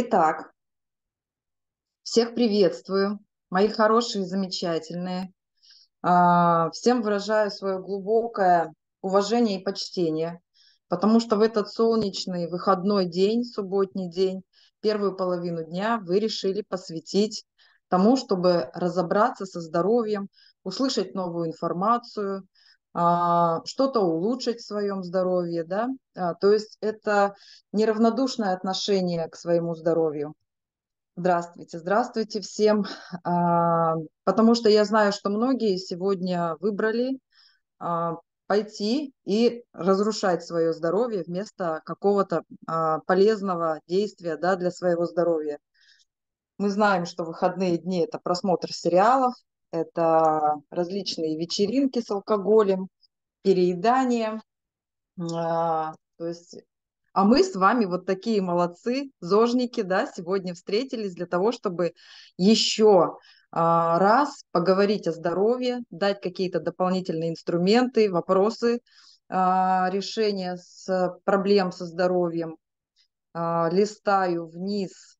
Итак, всех приветствую, мои хорошие, замечательные. А, всем выражаю свое глубокое уважение и почтение, потому что в этот солнечный выходной день, субботний день, первую половину дня вы решили посвятить тому, чтобы разобраться со здоровьем, услышать новую информацию, что-то улучшить в своем здоровье, да, а, то есть это неравнодушное отношение к своему здоровью. Здравствуйте, здравствуйте всем, а, потому что я знаю, что многие сегодня выбрали пойти и разрушать свое здоровье вместо какого-то полезного действия да, для своего здоровья. Мы знаем, что выходные дни – это просмотр сериалов, это различные вечеринки с алкоголем, переедание. А, то есть, а мы с вами вот такие молодцы, зожники, да, сегодня встретились для того, чтобы еще а, раз поговорить о здоровье, дать какие-то дополнительные инструменты, вопросы а, решения с проблем со здоровьем. Листаю вниз,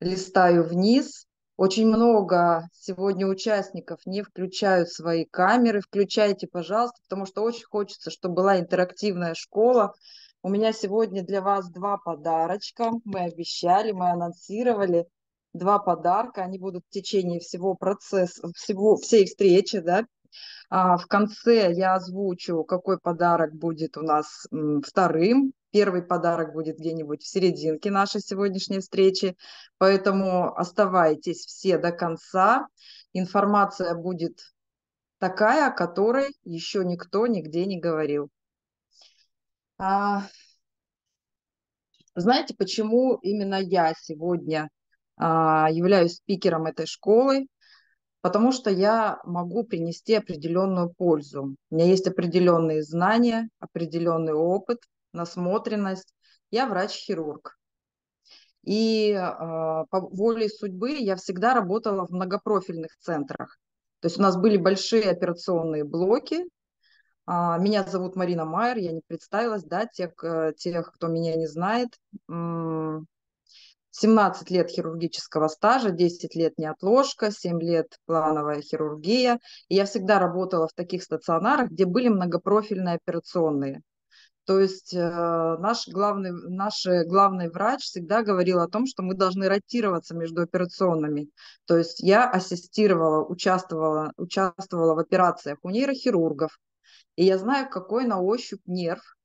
листаю вниз, очень много сегодня участников не включают свои камеры. Включайте, пожалуйста, потому что очень хочется, чтобы была интерактивная школа. У меня сегодня для вас два подарочка. Мы обещали, мы анонсировали два подарка. Они будут в течение всего процесса, всего, всей встречи, да, а в конце я озвучу, какой подарок будет у нас вторым. Первый подарок будет где-нибудь в серединке нашей сегодняшней встречи. Поэтому оставайтесь все до конца. Информация будет такая, о которой еще никто нигде не говорил. А, знаете, почему именно я сегодня а, являюсь спикером этой школы? потому что я могу принести определенную пользу. У меня есть определенные знания, определенный опыт, насмотренность. Я врач-хирург. И э, по воле судьбы я всегда работала в многопрофильных центрах. То есть у нас были большие операционные блоки. А, меня зовут Марина Майер, я не представилась, да, тех, э, тех кто меня не знает. 17 лет хирургического стажа, 10 лет неотложка, 7 лет плановая хирургия. И я всегда работала в таких стационарах, где были многопрофильные операционные. То есть э, наш, главный, наш главный врач всегда говорил о том, что мы должны ротироваться между операционными. То есть я ассистировала, участвовала, участвовала в операциях у нейрохирургов. И я знаю, какой на ощупь нерв,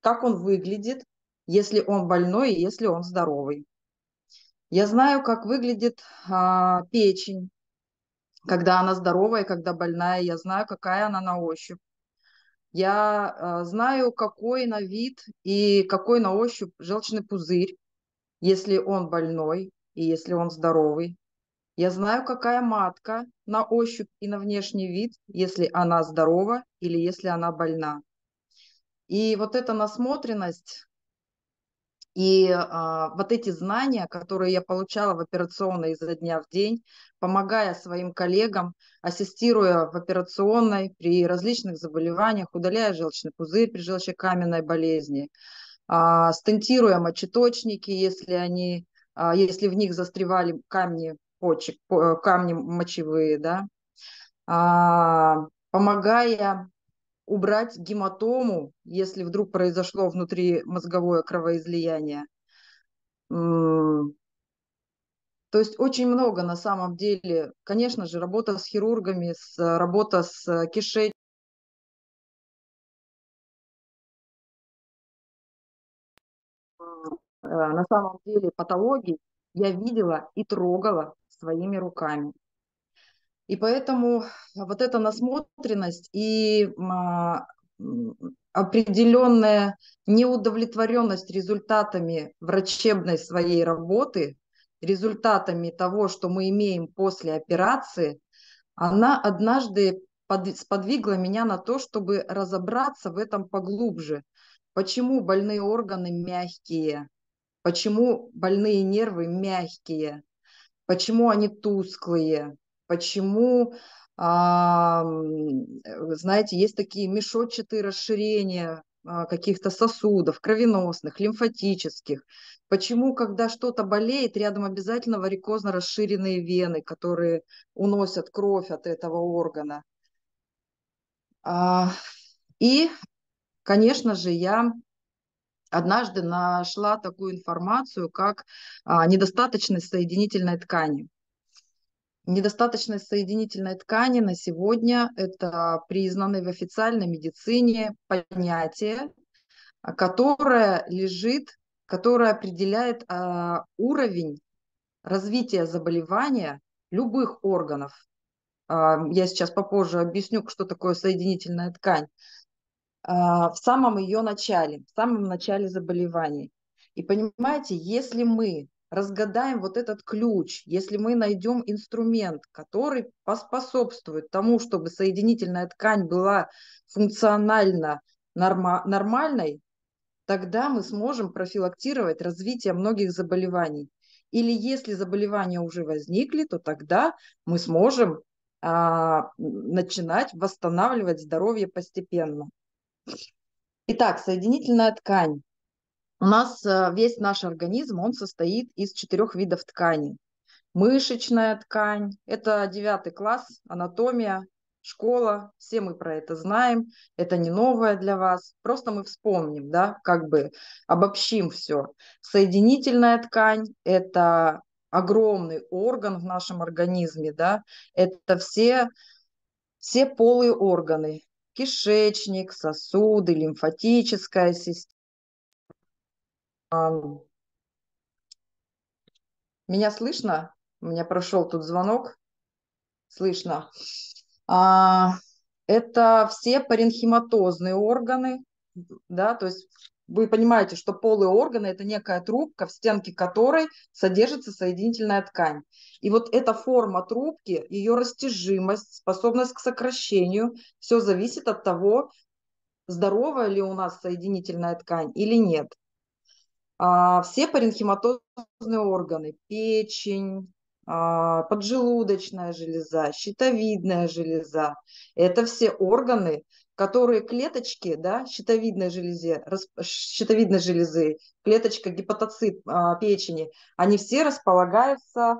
как он выглядит, если он больной и если он здоровый. Я знаю, как выглядит а, печень, когда она здоровая, когда больная. Я знаю, какая она на ощупь. Я а, знаю, какой на вид и какой на ощупь желчный пузырь, если он больной и если он здоровый. Я знаю, какая матка на ощупь и на внешний вид, если она здорова или если она больна. И вот эта насмотренность и а, вот эти знания, которые я получала в операционной изо дня в день, помогая своим коллегам, ассистируя в операционной при различных заболеваниях, удаляя желчный пузырь при желчекаменной болезни, а, стентируя мочеточники, если, они, а, если в них застревали камни почек, камни мочевые, да, а, помогая убрать гематому, если вдруг произошло внутри мозговое кровоизлияние. То есть очень много на самом деле, конечно же, работа с хирургами, с, работа с кишечником, э, на самом деле патологии я видела и трогала своими руками. И поэтому вот эта насмотренность и а, определенная неудовлетворенность результатами врачебной своей работы, результатами того, что мы имеем после операции, она однажды сподвигла меня на то, чтобы разобраться в этом поглубже. Почему больные органы мягкие? Почему больные нервы мягкие? Почему они тусклые? Почему, а, знаете, есть такие мешочатые расширения а, каких-то сосудов, кровеносных, лимфатических. Почему, когда что-то болеет, рядом обязательно варикозно расширенные вены, которые уносят кровь от этого органа. А, и, конечно же, я однажды нашла такую информацию, как недостаточность соединительной ткани. Недостаточность соединительной ткани на сегодня – это признанное в официальной медицине понятие, а, которое лежит, которое определяет э, уровень развития заболевания любых органов. Э, я сейчас попозже объясню, что такое соединительная ткань. Э, в самом ее начале, в самом начале заболевания. И понимаете, если мы разгадаем вот этот ключ, если мы найдем инструмент, который поспособствует тому, чтобы соединительная ткань была функционально норма нормальной, тогда мы сможем профилактировать развитие многих заболеваний. Или если заболевания уже возникли, то тогда мы сможем а, начинать восстанавливать здоровье постепенно. Итак, соединительная ткань. У нас э, весь наш организм, он состоит из четырех видов ткани. Мышечная ткань, это девятый класс, анатомия, школа, все мы про это знаем, это не новое для вас, просто мы вспомним, да, как бы обобщим все. Соединительная ткань – это огромный орган в нашем организме, да, это все, все полые органы, кишечник, сосуды, лимфатическая система, меня слышно? У меня прошел тут звонок. Слышно. А, это все паренхиматозные органы, да, то есть вы понимаете, что полые органы – это некая трубка, в стенке которой содержится соединительная ткань. И вот эта форма трубки, ее растяжимость, способность к сокращению, все зависит от того, здоровая ли у нас соединительная ткань или нет. А, все паренхиматозные органы, печень, а, поджелудочная железа, щитовидная железа, это все органы, которые клеточки, да, щитовидной железе, щитовидной железы, клеточка гепатоцит а, печени, они все располагаются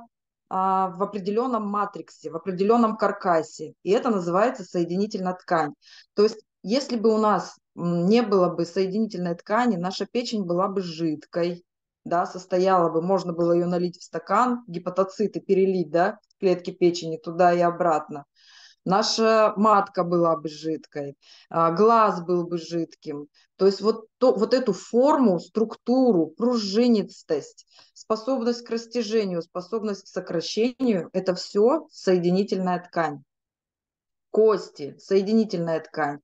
в определенном матриксе, в определенном каркасе, и это называется соединительная ткань. То есть если бы у нас не было бы соединительной ткани, наша печень была бы жидкой, да, состояла бы, можно было ее налить в стакан, гепатоциты перелить, да, клетки печени туда и обратно. Наша матка была бы жидкой, а, глаз был бы жидким. То есть вот, то, вот эту форму, структуру, пружинистость, способность к растяжению, способность к сокращению – это все соединительная ткань. Кости, соединительная ткань.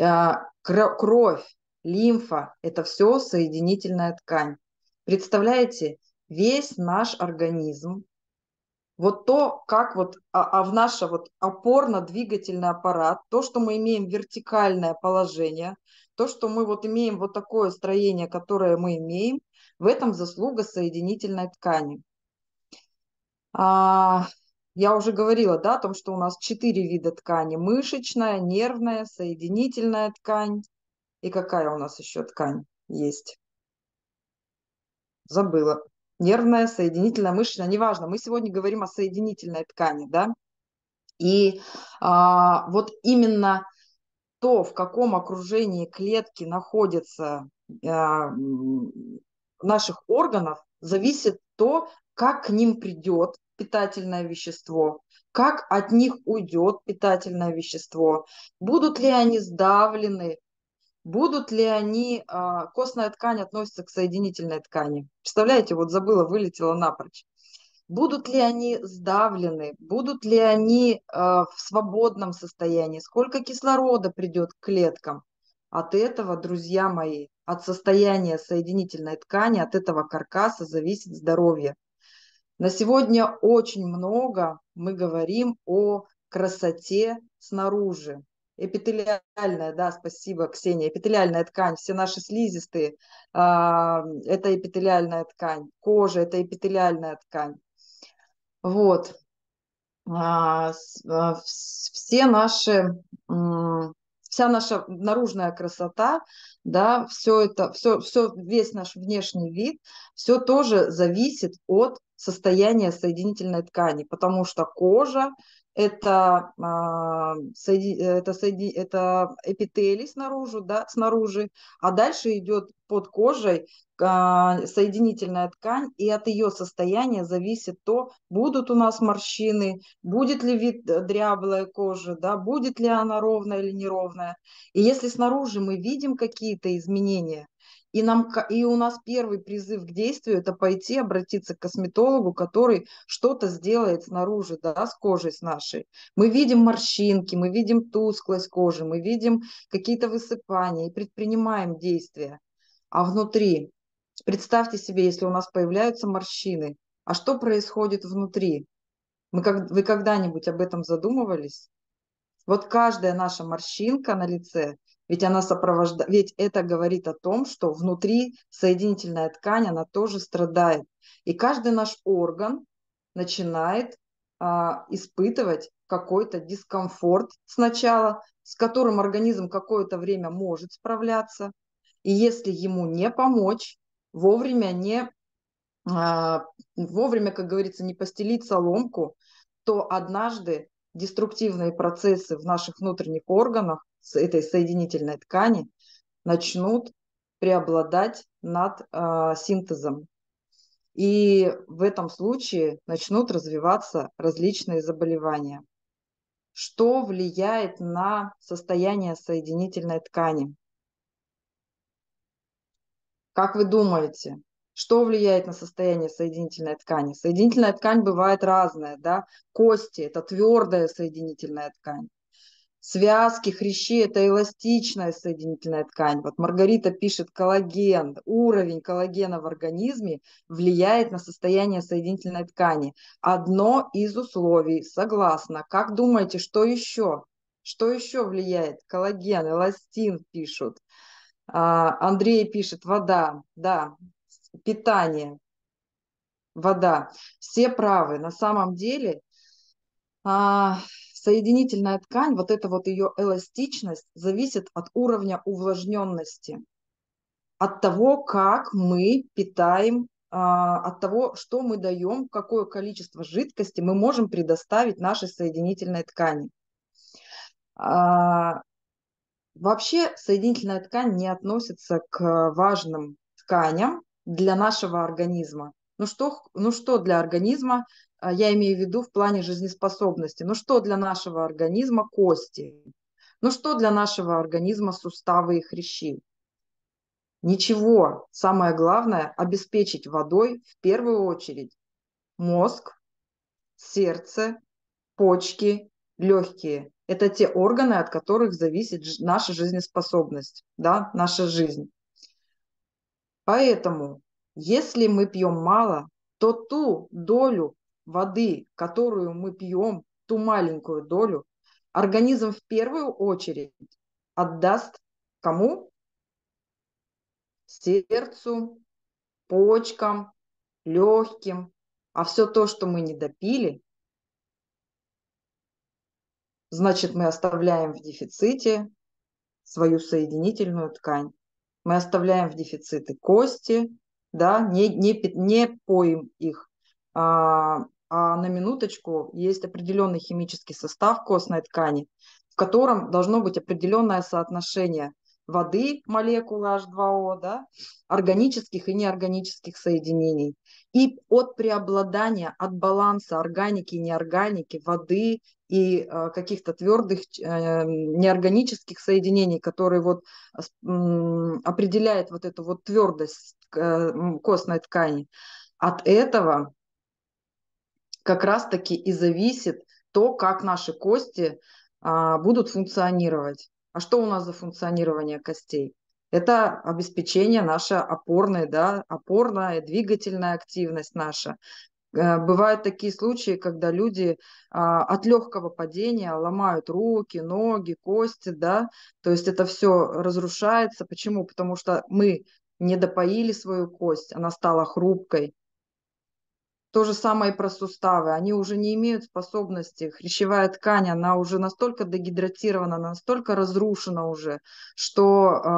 А, кровь, лимфа – это все соединительная ткань. Представляете, весь наш организм, вот то, как вот а, а в наш вот опорно-двигательный аппарат, то, что мы имеем вертикальное положение, то, что мы вот имеем вот такое строение, которое мы имеем, в этом заслуга соединительной ткани. А, я уже говорила да, о том, что у нас четыре вида ткани. Мышечная, нервная, соединительная ткань. И какая у нас еще ткань есть? Забыла. Нервная, соединительная, мышечная, неважно. Мы сегодня говорим о соединительной ткани, да? И а, вот именно то, в каком окружении клетки находятся а, наших органов, зависит то, как к ним придет питательное вещество, как от них уйдет питательное вещество, будут ли они сдавлены, будут ли они, а, костная ткань относится к соединительной ткани. Представляете, вот забыла, вылетела напрочь. Будут ли они сдавлены, будут ли они а, в свободном состоянии, сколько кислорода придет к клеткам. От этого, друзья мои, от состояния соединительной ткани, от этого каркаса зависит здоровье. На сегодня очень много мы говорим о красоте снаружи. Эпителиальная, да, спасибо, Ксения, эпителиальная ткань, все наши слизистые, а, это эпителиальная ткань, кожа, это эпителиальная ткань. Вот. А, а, все наши вся наша наружная красота, да, все это, все, все, весь наш внешний вид, все тоже зависит от состояния соединительной ткани, потому что кожа это, а, это, это эпителий снаружи, да, снаружи, а дальше идет под кожей а, соединительная ткань, и от ее состояния зависит то, будут у нас морщины, будет ли вид дряблой кожи, да, будет ли она ровная или неровная. И если снаружи мы видим какие-то изменения, и, нам, и у нас первый призыв к действию – это пойти обратиться к косметологу, который что-то сделает снаружи, да, с кожей с нашей. Мы видим морщинки, мы видим тусклость кожи, мы видим какие-то высыпания и предпринимаем действия. А внутри, представьте себе, если у нас появляются морщины, а что происходит внутри? Мы как, вы когда-нибудь об этом задумывались? Вот каждая наша морщинка на лице ведь она сопровождает, ведь это говорит о том, что внутри соединительная ткань, она тоже страдает. И каждый наш орган начинает а, испытывать какой-то дискомфорт сначала, с которым организм какое-то время может справляться. И если ему не помочь, вовремя не а, вовремя, как говорится, не постелить соломку, то однажды деструктивные процессы в наших внутренних органах с этой соединительной ткани начнут преобладать над э, синтезом. И в этом случае начнут развиваться различные заболевания. Что влияет на состояние соединительной ткани? Как вы думаете, что влияет на состояние соединительной ткани? Соединительная ткань бывает разная, да? Кости – это твердая соединительная ткань. Связки, хрящи – это эластичная соединительная ткань. Вот Маргарита пишет коллаген. Уровень коллагена в организме влияет на состояние соединительной ткани. Одно из условий, согласна. Как думаете, что еще? Что еще влияет? Коллаген, эластин пишут. А, Андрей пишет, вода, да, питание, вода. Все правы. На самом деле а, соединительная ткань, вот эта вот ее эластичность зависит от уровня увлажненности, от того, как мы питаем, а, от того, что мы даем, какое количество жидкости мы можем предоставить нашей соединительной ткани. А, вообще соединительная ткань не относится к важным тканям для нашего организма. Ну что, ну что для организма я имею в виду в плане жизнеспособности. Ну что для нашего организма кости? Ну что для нашего организма суставы и хрящи? Ничего. Самое главное – обеспечить водой в первую очередь мозг, сердце, почки, легкие. Это те органы, от которых зависит наша жизнеспособность, да, наша жизнь. Поэтому, если мы пьем мало, то ту долю воды, которую мы пьем, ту маленькую долю, организм в первую очередь отдаст кому? Сердцу, почкам, легким. А все то, что мы не допили, значит, мы оставляем в дефиците свою соединительную ткань. Мы оставляем в дефиците кости, да, не, не, не поим их, а, а на минуточку есть определенный химический состав костной ткани, в котором должно быть определенное соотношение воды, молекулы H2O, да, органических и неорганических соединений. И от преобладания, от баланса органики и неорганики, воды и э, каких-то твердых э, неорганических соединений, которые вот э, определяет вот эту вот твердость э, костной ткани. От этого как раз-таки и зависит то, как наши кости а, будут функционировать. А что у нас за функционирование костей? Это обеспечение наша опорная, да, опорная, двигательная активность наша. Э, бывают такие случаи, когда люди а, от легкого падения ломают руки, ноги, кости, да, то есть это все разрушается. Почему? Потому что мы не допоили свою кость, она стала хрупкой, То же самое и про суставы. Они уже не имеют способности. Хрящевая ткань, она уже настолько дегидратирована, настолько разрушена уже, что э,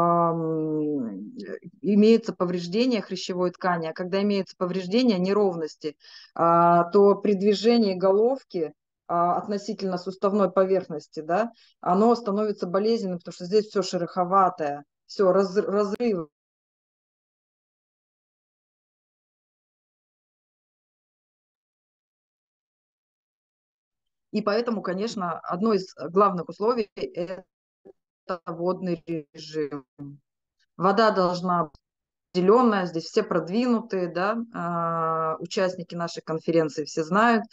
имеется повреждение хрящевой ткани. А когда имеются повреждения, неровности, э, то при движении головки а, относительно суставной поверхности, да, оно становится болезненным, потому что здесь все шероховатое, все раз, разрыв. И поэтому, конечно, одно из главных условий – это водный режим. Вода должна быть зеленая, здесь все продвинутые, да, а, участники нашей конференции все знают,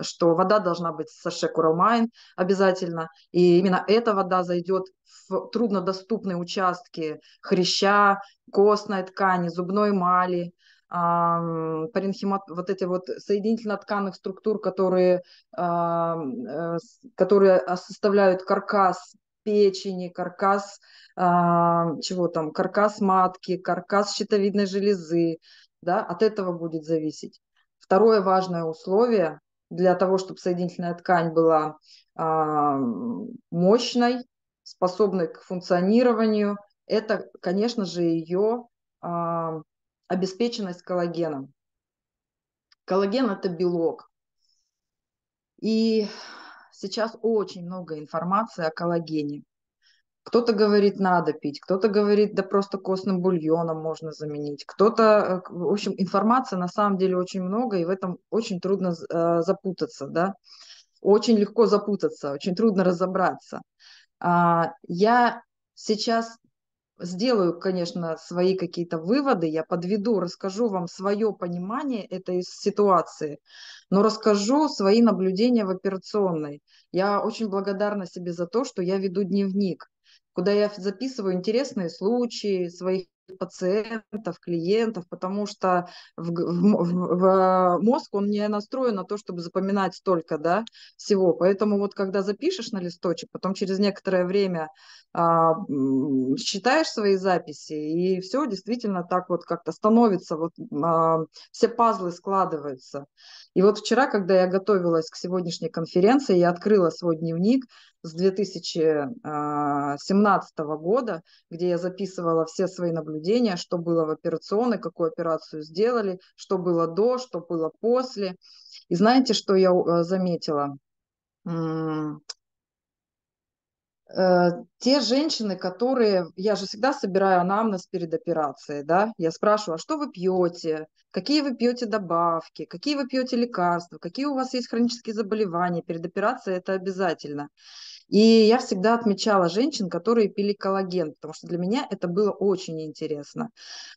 что вода должна быть саше курамайн обязательно, и именно эта вода зайдет в труднодоступные участки хряща, костной ткани, зубной мали, паренхимат, вот эти вот соединительно-тканных структур, которые, э, которые составляют каркас печени, каркас чего там, каркас матки, каркас щитовидной железы, да, от этого будет зависеть. Второе важное условие для того, чтобы соединительная ткань была мощной, способной к функционированию, это, конечно же, ее обеспеченность коллагеном. Коллаген – это белок. И сейчас очень много информации о коллагене. Кто-то говорит, надо пить, кто-то говорит, да просто костным бульоном можно заменить. Кто-то, э, в общем, информации на самом деле очень много, и в этом очень трудно э, запутаться, да. Очень легко запутаться, очень трудно разобраться. А, я сейчас сделаю, конечно, свои какие-то выводы, я подведу, расскажу вам свое понимание этой ситуации, но расскажу свои наблюдения в операционной. Я очень благодарна себе за то, что я веду дневник, куда я записываю интересные случаи своих пациентов, клиентов, потому что в, в, в мозг он не настроен на то, чтобы запоминать столько да, всего. Поэтому вот когда запишешь на листочек, потом через некоторое время а, считаешь свои записи, и все действительно так вот как-то становится, вот а, все пазлы складываются. И вот вчера, когда я готовилась к сегодняшней конференции, я открыла свой дневник с 2017 года, где я записывала все свои наблюдения, что было в операционной, какую операцию сделали, что было до, что было после. И знаете, что я э, заметила? Э, те женщины, которые, я же всегда собираю анамнез перед операцией, да, я спрашиваю, а что вы пьете, какие вы пьете добавки, какие вы пьете лекарства, какие у вас есть хронические заболевания, перед операцией это обязательно. И я всегда отмечала женщин, которые пили коллаген, потому что для меня это было очень интересно.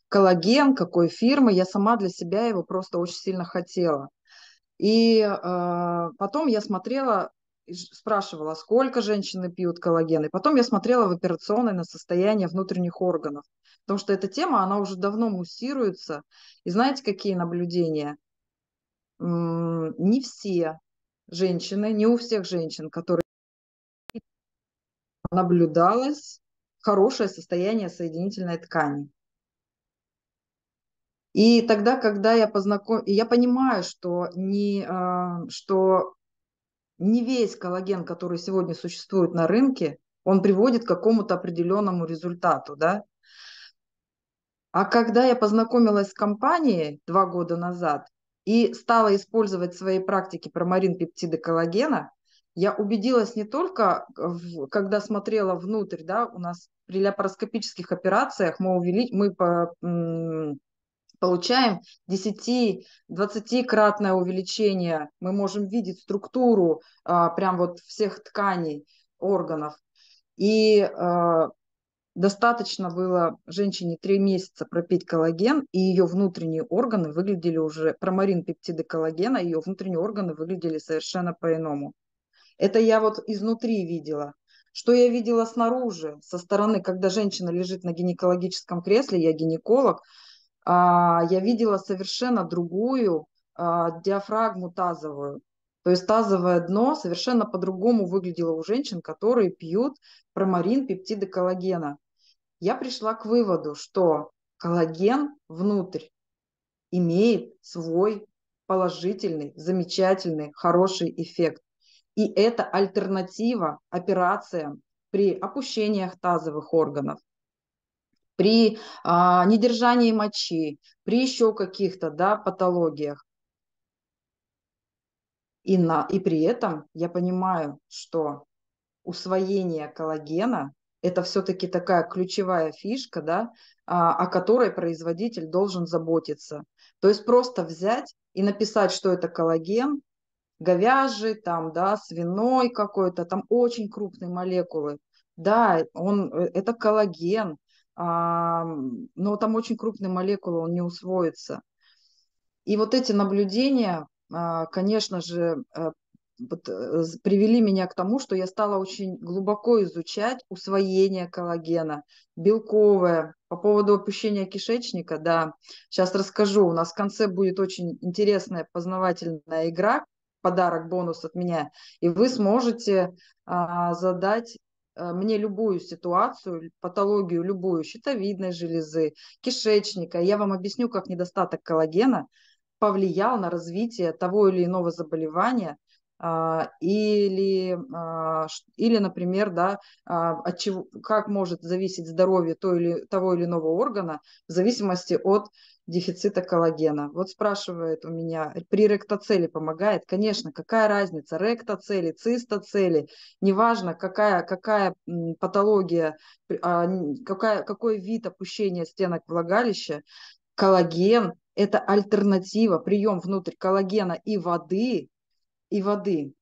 Коллаген, какой фирмы, я сама для себя его просто очень сильно хотела. И э, потом я смотрела спрашивала, сколько женщины пьют коллаген. И потом я смотрела в операционной на состояние внутренних органов. Потому что эта тема, она уже давно муссируется. И знаете, какие наблюдения? Не все женщины, не у всех женщин, которые наблюдалось хорошее состояние соединительной ткани. И тогда, когда я познаком... я понимаю, что, не, а, что не весь коллаген, который сегодня существует на рынке, он приводит к какому-то определенному результату, да. А когда я познакомилась с компанией два года назад и стала использовать в своей практике промарин пептиды коллагена, я убедилась не только, в, когда смотрела внутрь, да, у нас при лапароскопических операциях мы, увели, мы по, получаем 10-20-кратное увеличение. Мы можем видеть структуру а, прям вот всех тканей, органов. И а, достаточно было женщине 3 месяца пропить коллаген, и ее внутренние органы выглядели уже, промарин пептиды коллагена, ее внутренние органы выглядели совершенно по-иному. Это я вот изнутри видела. Что я видела снаружи, со стороны, когда женщина лежит на гинекологическом кресле, я гинеколог, а, я видела совершенно другую а, диафрагму тазовую. То есть тазовое дно совершенно по-другому выглядело у женщин, которые пьют промарин пептиды коллагена. Я пришла к выводу, что коллаген внутрь имеет свой положительный, замечательный, хороший эффект. И это альтернатива операциям при опущениях тазовых органов, при а, недержании мочи, при еще каких-то да, патологиях. И, на, и при этом я понимаю, что усвоение коллагена – это все-таки такая ключевая фишка, да, а, о которой производитель должен заботиться. То есть просто взять и написать, что это коллаген, говяжий, там, да, свиной какой-то, там очень крупные молекулы. Да, он, э, это коллаген, а, но там очень крупные молекулы, он не усвоится. И вот эти наблюдения, а, конечно же, э, э, привели меня к тому, что я стала очень глубоко изучать усвоение коллагена, белковое. По поводу опущения кишечника, да, сейчас расскажу. У нас в конце будет очень интересная познавательная игра, подарок, бонус от меня, и вы сможете а, задать а, мне любую ситуацию, патологию любую, щитовидной железы, кишечника. Я вам объясню, как недостаток коллагена повлиял на развитие того или иного заболевания, а, или, а, или, например, да, а, от чего, как может зависеть здоровье того или, того или иного органа в зависимости от дефицита коллагена. Вот спрашивает у меня, при ректоцеле помогает? Конечно, какая разница, ректоцели, цистоцели, неважно, какая, какая патология, какая, какой вид опущения стенок влагалища, коллаген – это альтернатива, прием внутрь коллагена и воды и воды.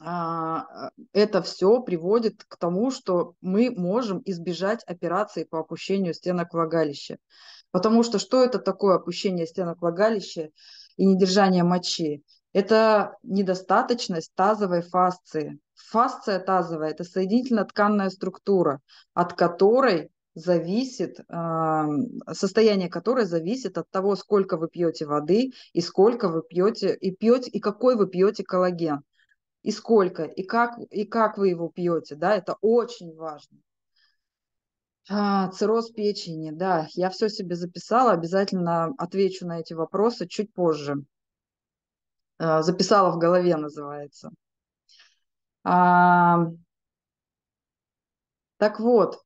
А, это все приводит к тому, что мы можем избежать операции по опущению стенок влагалища. Потому что что это такое опущение стенок влагалища и недержание мочи? Это недостаточность тазовой фасции. Фасция тазовая – это соединительно-тканная структура, от которой зависит, состояние которой зависит от того, сколько вы пьете воды и сколько вы пьете, и пьете, и какой вы пьете коллаген, и сколько, и как, и как вы его пьете, да, это очень важно. А, цирроз печени, да, я все себе записала, обязательно отвечу на эти вопросы чуть позже. А, записала в голове, называется. А, так вот,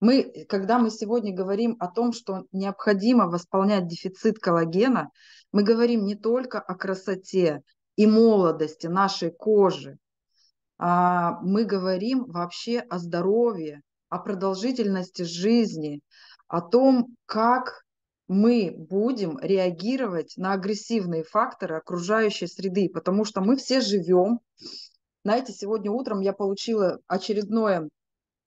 мы, когда мы сегодня говорим о том, что необходимо восполнять дефицит коллагена, мы говорим не только о красоте и молодости нашей кожи, а мы говорим вообще о здоровье, о продолжительности жизни, о том, как мы будем реагировать на агрессивные факторы окружающей среды, потому что мы все живем. Знаете, сегодня утром я получила очередное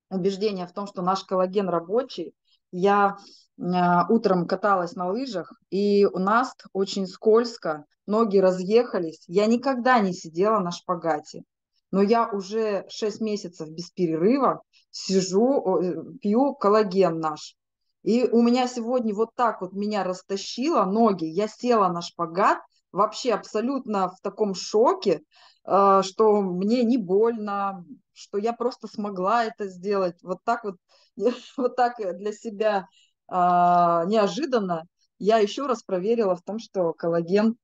убеждение в том, что наш коллаген рабочий. Я а, утром каталась на лыжах, и у нас очень скользко, ноги разъехались. Я никогда не сидела на шпагате, но я уже 6 месяцев без перерыва сижу, э, пью коллаген наш. И у меня сегодня вот так вот меня растащило ноги, я села на шпагат, вообще абсолютно в таком шоке, а, что мне не больно, что я просто смогла это сделать. Вот так вот, вот так для себя а, неожиданно я еще раз проверила в том, что коллаген,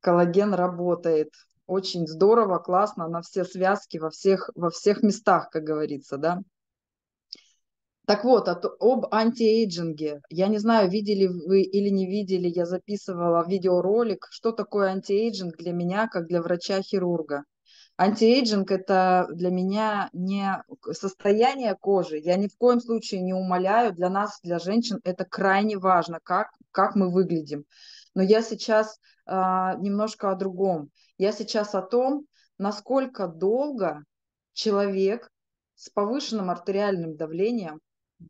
коллаген работает. Очень здорово, классно, на все связки, во всех, во всех местах, как говорится, да. Так вот, от, об anti-aging е. Я не знаю, видели вы или не видели, я записывала видеоролик, что такое anti-aging для меня, как для врача-хирурга. Anti-aging – это для меня не состояние кожи. Я ни в коем случае не умаляю. Для нас, для женщин, это крайне важно, как, как мы выглядим. Но я сейчас э, немножко о другом. Я сейчас о том, насколько долго человек с повышенным артериальным давлением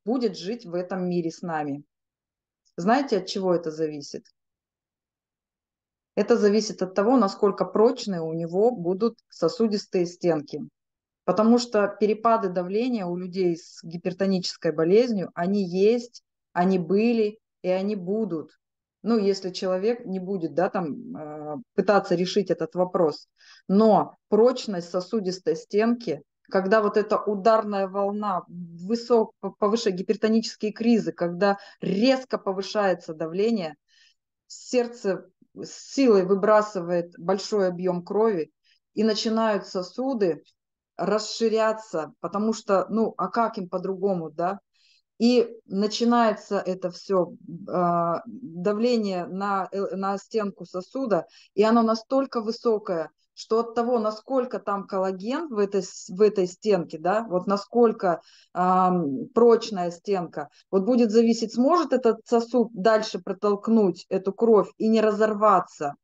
будет жить в этом мире с нами. Знаете, от чего это зависит? Это зависит от того, насколько прочные у него будут сосудистые стенки. Потому что перепады давления у людей с гипертонической болезнью, они есть, они были и они будут. Ну, если человек не будет да, там, э, пытаться решить этот вопрос. Но прочность сосудистой стенки когда вот эта ударная волна, высок, повыше гипертонические кризы, когда резко повышается давление, сердце с силой выбрасывает большой объем крови, и начинают сосуды расширяться, потому что, ну, а как им по-другому, да? И начинается это все а, давление на, э, на стенку сосуда, и оно настолько высокое, что от того, насколько там коллаген в этой, в этой стенке, да, вот насколько э, прочная стенка, вот будет зависеть, сможет этот сосуд дальше протолкнуть эту кровь и не разорваться.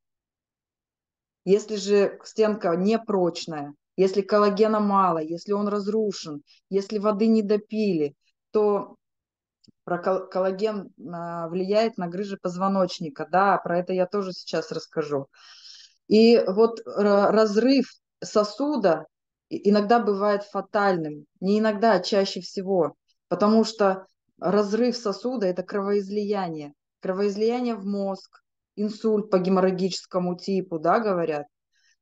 Если же стенка не прочная, если коллагена мало, если он разрушен, если воды не допили, то про коллаген а, влияет на грыжи позвоночника. Да, про это я тоже сейчас расскажу. И вот разрыв сосуда иногда бывает фатальным. Не иногда, а чаще всего. Потому что разрыв сосуда – это кровоизлияние. Кровоизлияние в мозг, инсульт по геморрагическому типу, да, говорят,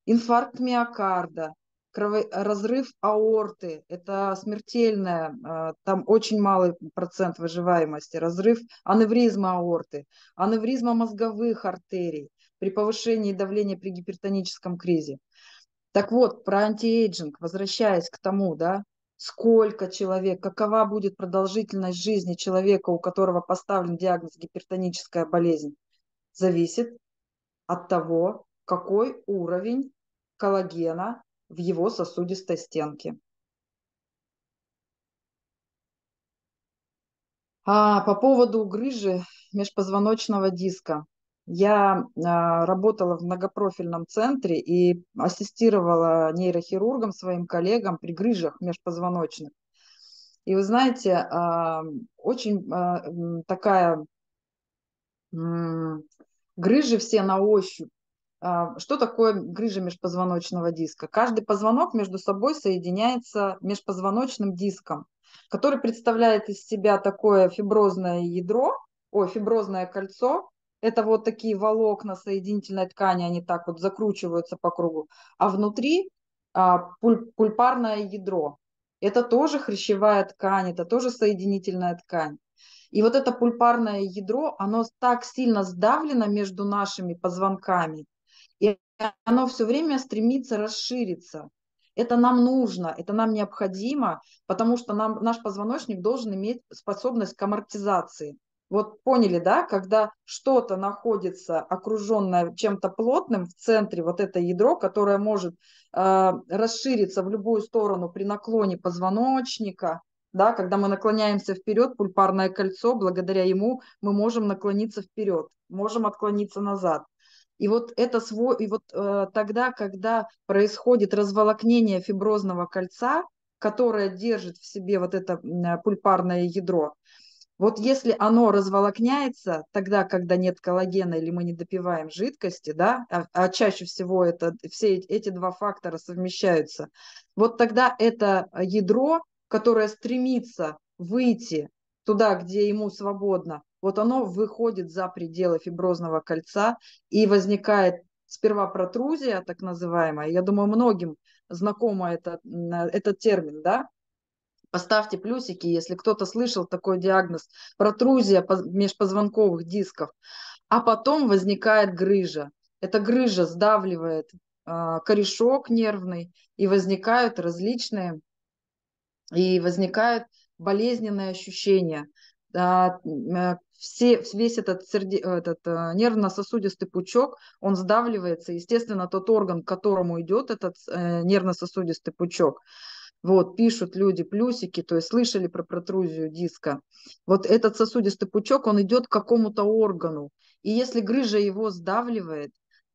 инфаркт миокарда, крово... разрыв аорты, это смертельная, а, там очень малый процент выживаемости, разрыв аневризма аорты, аневризма мозговых артерий, при повышении давления при гипертоническом кризе. Так вот, про anti-aging, возвращаясь к тому, да, сколько человек, какова будет продолжительность жизни человека, у которого поставлен диагноз гипертоническая болезнь, зависит от того, какой уровень коллагена в его сосудистой стенке. А по поводу грыжи межпозвоночного диска. Я а, работала в многопрофильном центре и ассистировала нейрохирургам, своим коллегам при грыжах межпозвоночных. И вы знаете, а, очень а, такая грыжи все на ощупь. Что такое грыжа межпозвоночного диска? Каждый позвонок между собой соединяется межпозвоночным диском, который представляет из себя такое фиброзное ядро, ой, фиброзное кольцо, это вот такие волокна соединительной ткани, они так вот закручиваются по кругу. А внутри а, пуль, пульпарное ядро. Это тоже хрящевая ткань, это тоже соединительная ткань. И вот это пульпарное ядро, оно так сильно сдавлено между нашими позвонками, и оно все время стремится расшириться. Это нам нужно, это нам необходимо, потому что нам, наш позвоночник должен иметь способность к амортизации. Вот поняли, да, когда что-то находится окруженное чем-то плотным в центре, вот это ядро, которое может э, расшириться в любую сторону при наклоне позвоночника, да, когда мы наклоняемся вперед, пульпарное кольцо, благодаря ему мы можем наклониться вперед, можем отклониться назад. И вот это свой, и вот э, тогда, когда происходит разволокнение фиброзного кольца, которое держит в себе вот это пульпарное ядро, вот если оно разволокняется тогда, когда нет коллагена или мы не допиваем жидкости, да, а, а чаще всего это, все эти два фактора совмещаются, вот тогда это ядро, которое стремится выйти туда, где ему свободно, вот оно выходит за пределы фиброзного кольца и возникает сперва протрузия, так называемая, я думаю, многим знакомо это, этот термин, да, Поставьте плюсики, если кто-то слышал такой диагноз – протрузия межпозвонковых дисков. А потом возникает грыжа. Эта грыжа сдавливает э, корешок нервный, и возникают различные, и возникают болезненные ощущения. А, все, весь этот, этот э, нервно-сосудистый пучок, он сдавливается. Естественно, тот орган, к которому идет этот э, нервно-сосудистый пучок, вот, пишут люди плюсики, то есть слышали про протрузию диска. Вот этот сосудистый пучок, он идет к какому-то органу. И если грыжа его сдавливает,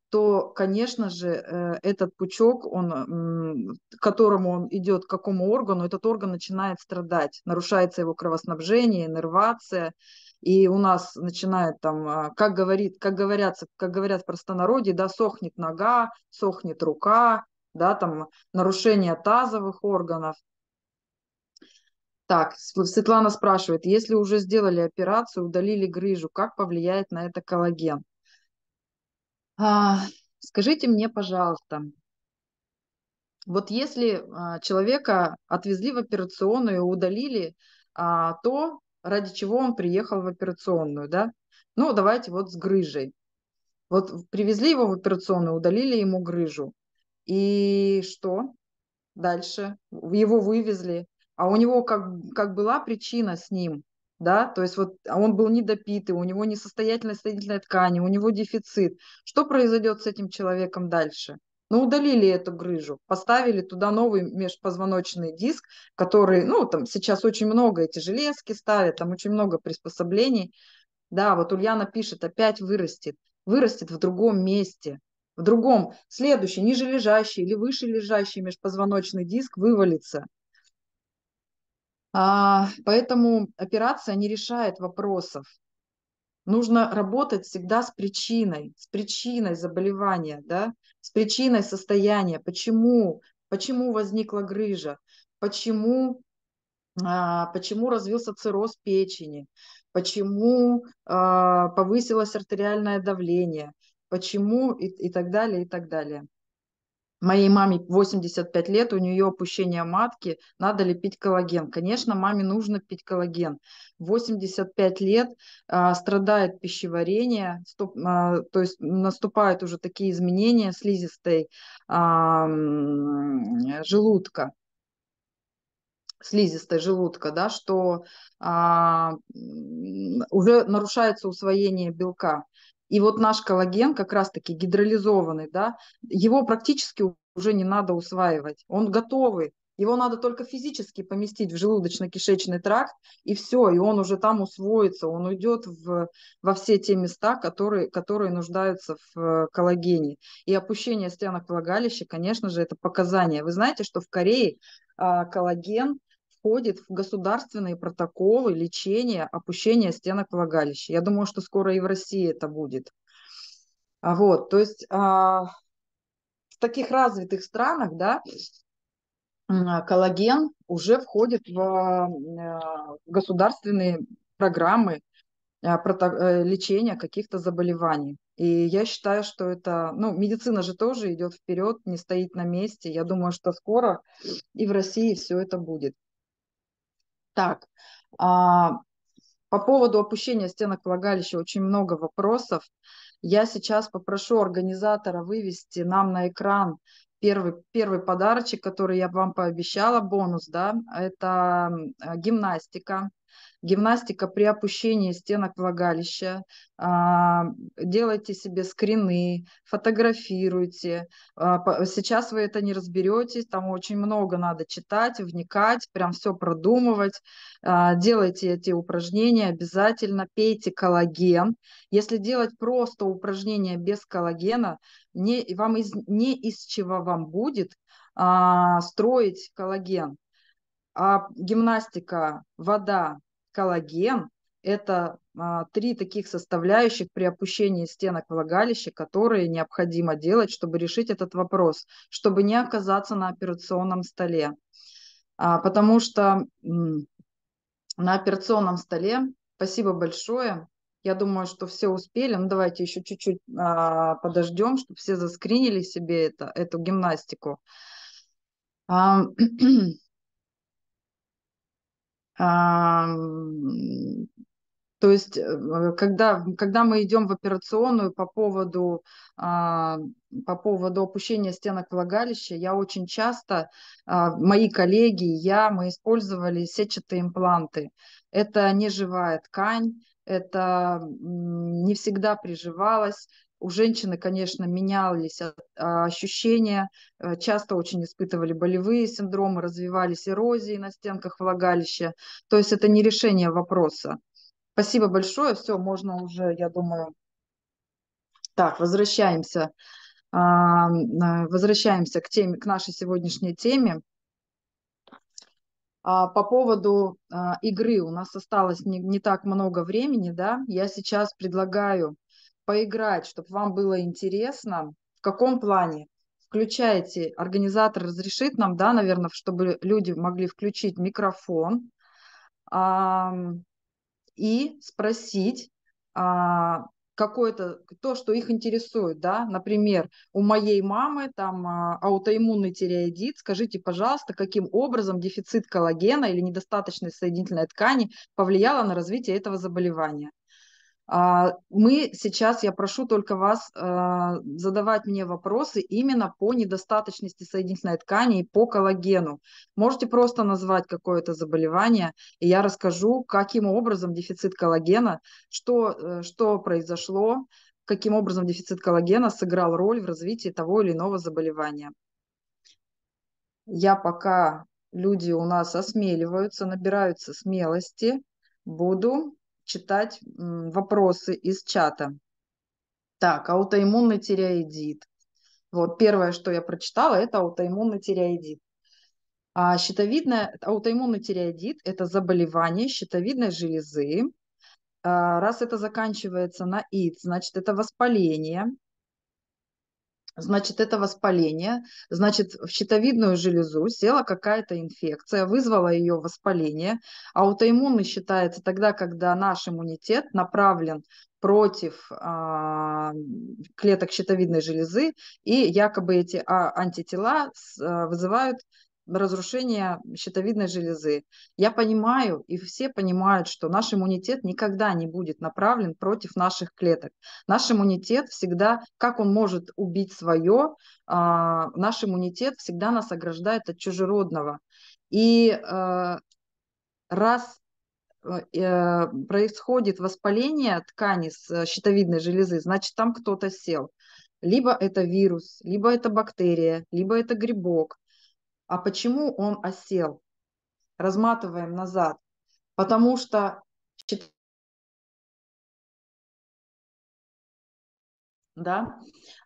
то, конечно же, э, этот пучок, он, к которому он идет, к какому органу, этот орган начинает страдать. Нарушается его кровоснабжение, иннервация. И у нас начинает там, а, как, говорит, как, говорятся, как говорят в простонародье, да, сохнет нога, сохнет рука, да, там нарушение тазовых органов. Так, Светлана спрашивает, если уже сделали операцию, удалили грыжу, как повлияет на это коллаген? А, скажите мне, пожалуйста, вот если а, человека отвезли в операционную и удалили а, то, ради чего он приехал в операционную, да? Ну, давайте вот с грыжей. Вот привезли его в операционную, удалили ему грыжу. И что дальше? Его вывезли. А у него как, как была причина с ним, да, то есть вот а он был недопитый, у него несостоятельность соединительной ткани, у него дефицит. Что произойдет с этим человеком дальше? Ну, удалили эту грыжу, поставили туда новый межпозвоночный диск, который, ну, там сейчас очень много эти железки ставят, там очень много приспособлений. Да, вот Ульяна пишет, опять вырастет, вырастет в другом месте, в другом, следующий, ниже лежащий или выше лежащий межпозвоночный диск вывалится. А, поэтому операция не решает вопросов. Нужно работать всегда с причиной, с причиной заболевания, да, с причиной состояния. Почему, почему возникла грыжа, почему, а, почему развился цирроз печени, почему а, повысилось артериальное давление, почему и, и так далее, и так далее. Моей маме 85 лет, у нее опущение матки, надо ли пить коллаген? Конечно, маме нужно пить коллаген. 85 лет а, страдает пищеварение, стоп, а, то есть наступают уже такие изменения слизистой а, желудка слизистой желудка, да, что а, уже нарушается усвоение белка. И вот наш коллаген, как раз-таки гидролизованный, да, его практически уже не надо усваивать. Он готовый. Его надо только физически поместить в желудочно-кишечный тракт, и все, и он уже там усвоится, он уйдет в, во все те места, которые, которые нуждаются в э, коллагене. И опущение стенок влагалища, конечно же, это показание. Вы знаете, что в Корее а, коллаген входит в государственные протоколы лечения опущения стенок влагалища. Я думаю, что скоро и в России это будет. А вот, то есть а, в таких развитых странах, да, коллаген уже входит в а, государственные программы а, э, лечения каких-то заболеваний. И я считаю, что это, ну, медицина же тоже идет вперед, не стоит на месте. Я думаю, что скоро и в России все это будет. Так, а, по поводу опущения стенок влагалища очень много вопросов. Я сейчас попрошу организатора вывести нам на экран первый, первый подарочек, который я вам пообещала, бонус, да, это гимнастика гимнастика при опущении стенок влагалища, а, делайте себе скрины, фотографируйте. А, сейчас вы это не разберетесь, там очень много надо читать, вникать, прям все продумывать. А, делайте эти упражнения обязательно, пейте коллаген. Если делать просто упражнения без коллагена, не, вам из, не из чего вам будет строить коллаген. А гимнастика, вода, коллаген – это а, три таких составляющих при опущении стенок влагалища, которые необходимо делать, чтобы решить этот вопрос, чтобы не оказаться на операционном столе. А, потому что на операционном столе, спасибо большое, я думаю, что все успели. Ну, давайте еще чуть-чуть а, подождем, чтобы все заскринили себе это, эту гимнастику. А, то есть, э, когда, когда мы идем в операционную по поводу, а, по поводу опущения стенок влагалища, я очень часто, а, мои коллеги, я, мы использовали сетчатые импланты. Это не живая ткань, это не всегда приживалось, у женщины, конечно, менялись а, ощущения, э, часто очень испытывали болевые синдромы, развивались эрозии на стенках влагалища. То есть это не решение вопроса. Спасибо большое. Все, можно уже, я думаю. Так, возвращаемся. А, возвращаемся к, теме, к нашей сегодняшней теме. А, по поводу игры у нас осталось не, не так много времени, да, я сейчас предлагаю поиграть, чтобы вам было интересно. В каком плане? Включайте, организатор разрешит нам, да, наверное, чтобы люди могли включить микрофон а, и спросить а, какое-то, то, что их интересует, да, например, у моей мамы там а, аутоиммунный тиреоидит, скажите, пожалуйста, каким образом дефицит коллагена или недостаточность соединительной ткани повлияла на развитие этого заболевания. А, мы сейчас, я прошу только вас а, задавать мне вопросы именно по недостаточности соединительной ткани и по коллагену. Можете просто назвать какое-то заболевание, и я расскажу, каким образом дефицит коллагена, что, э, что произошло, каким образом дефицит коллагена сыграл роль в развитии того или иного заболевания. Я пока люди у нас осмеливаются, набираются смелости, буду читать вопросы из чата. Так, аутоиммунный тиреоидит. Вот первое, что я прочитала, это аутоиммунный тиреоидит. А щитовидная, аутоиммунный тиреоидит – это заболевание щитовидной железы. А, раз это заканчивается на ид, значит, это воспаление значит, это воспаление, значит, в щитовидную железу села какая-то инфекция, вызвала ее воспаление. Аутоиммунный считается тогда, когда наш иммунитет направлен против а, клеток щитовидной железы, и якобы эти а, антитела а, вызывают разрушения щитовидной железы. Я понимаю, и все понимают, что наш иммунитет никогда не будет направлен против наших клеток. Наш иммунитет всегда, как он может убить свое, а, наш иммунитет всегда нас ограждает от чужеродного. И а, раз э, происходит воспаление ткани с щитовидной железы, значит, там кто-то сел. Либо это вирус, либо это бактерия, либо это грибок. А почему он осел? Разматываем назад. Потому что да,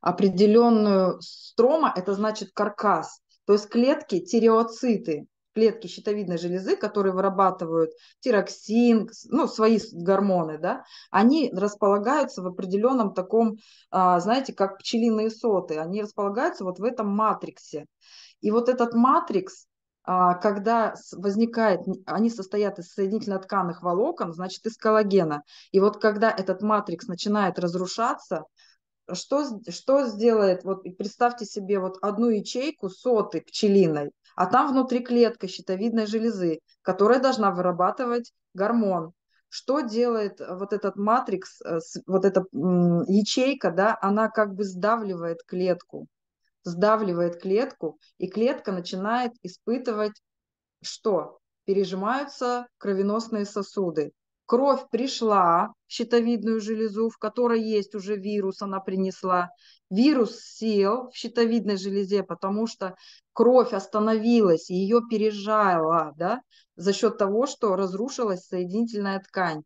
определенную строма, это значит каркас, то есть клетки, тиреоциты, клетки щитовидной железы, которые вырабатывают тироксин, ну, свои гормоны, да, они располагаются в определенном таком, а, знаете, как пчелиные соты, они располагаются вот в этом матриксе. И вот этот матрикс, а, когда возникает, они состоят из соединительно-тканных волокон, значит, из коллагена. И вот когда этот матрикс начинает разрушаться, что, что сделает, вот представьте себе вот одну ячейку соты пчелиной, а там внутри клетка щитовидной железы, которая должна вырабатывать гормон. Что делает вот этот матрикс, э, вот эта ячейка, да, она как бы сдавливает клетку сдавливает клетку, и клетка начинает испытывать что? Пережимаются кровеносные сосуды. Кровь пришла в щитовидную железу, в которой есть уже вирус, она принесла. Вирус сел в щитовидной железе, потому что кровь остановилась, ее пережала да, за счет того, что разрушилась соединительная ткань.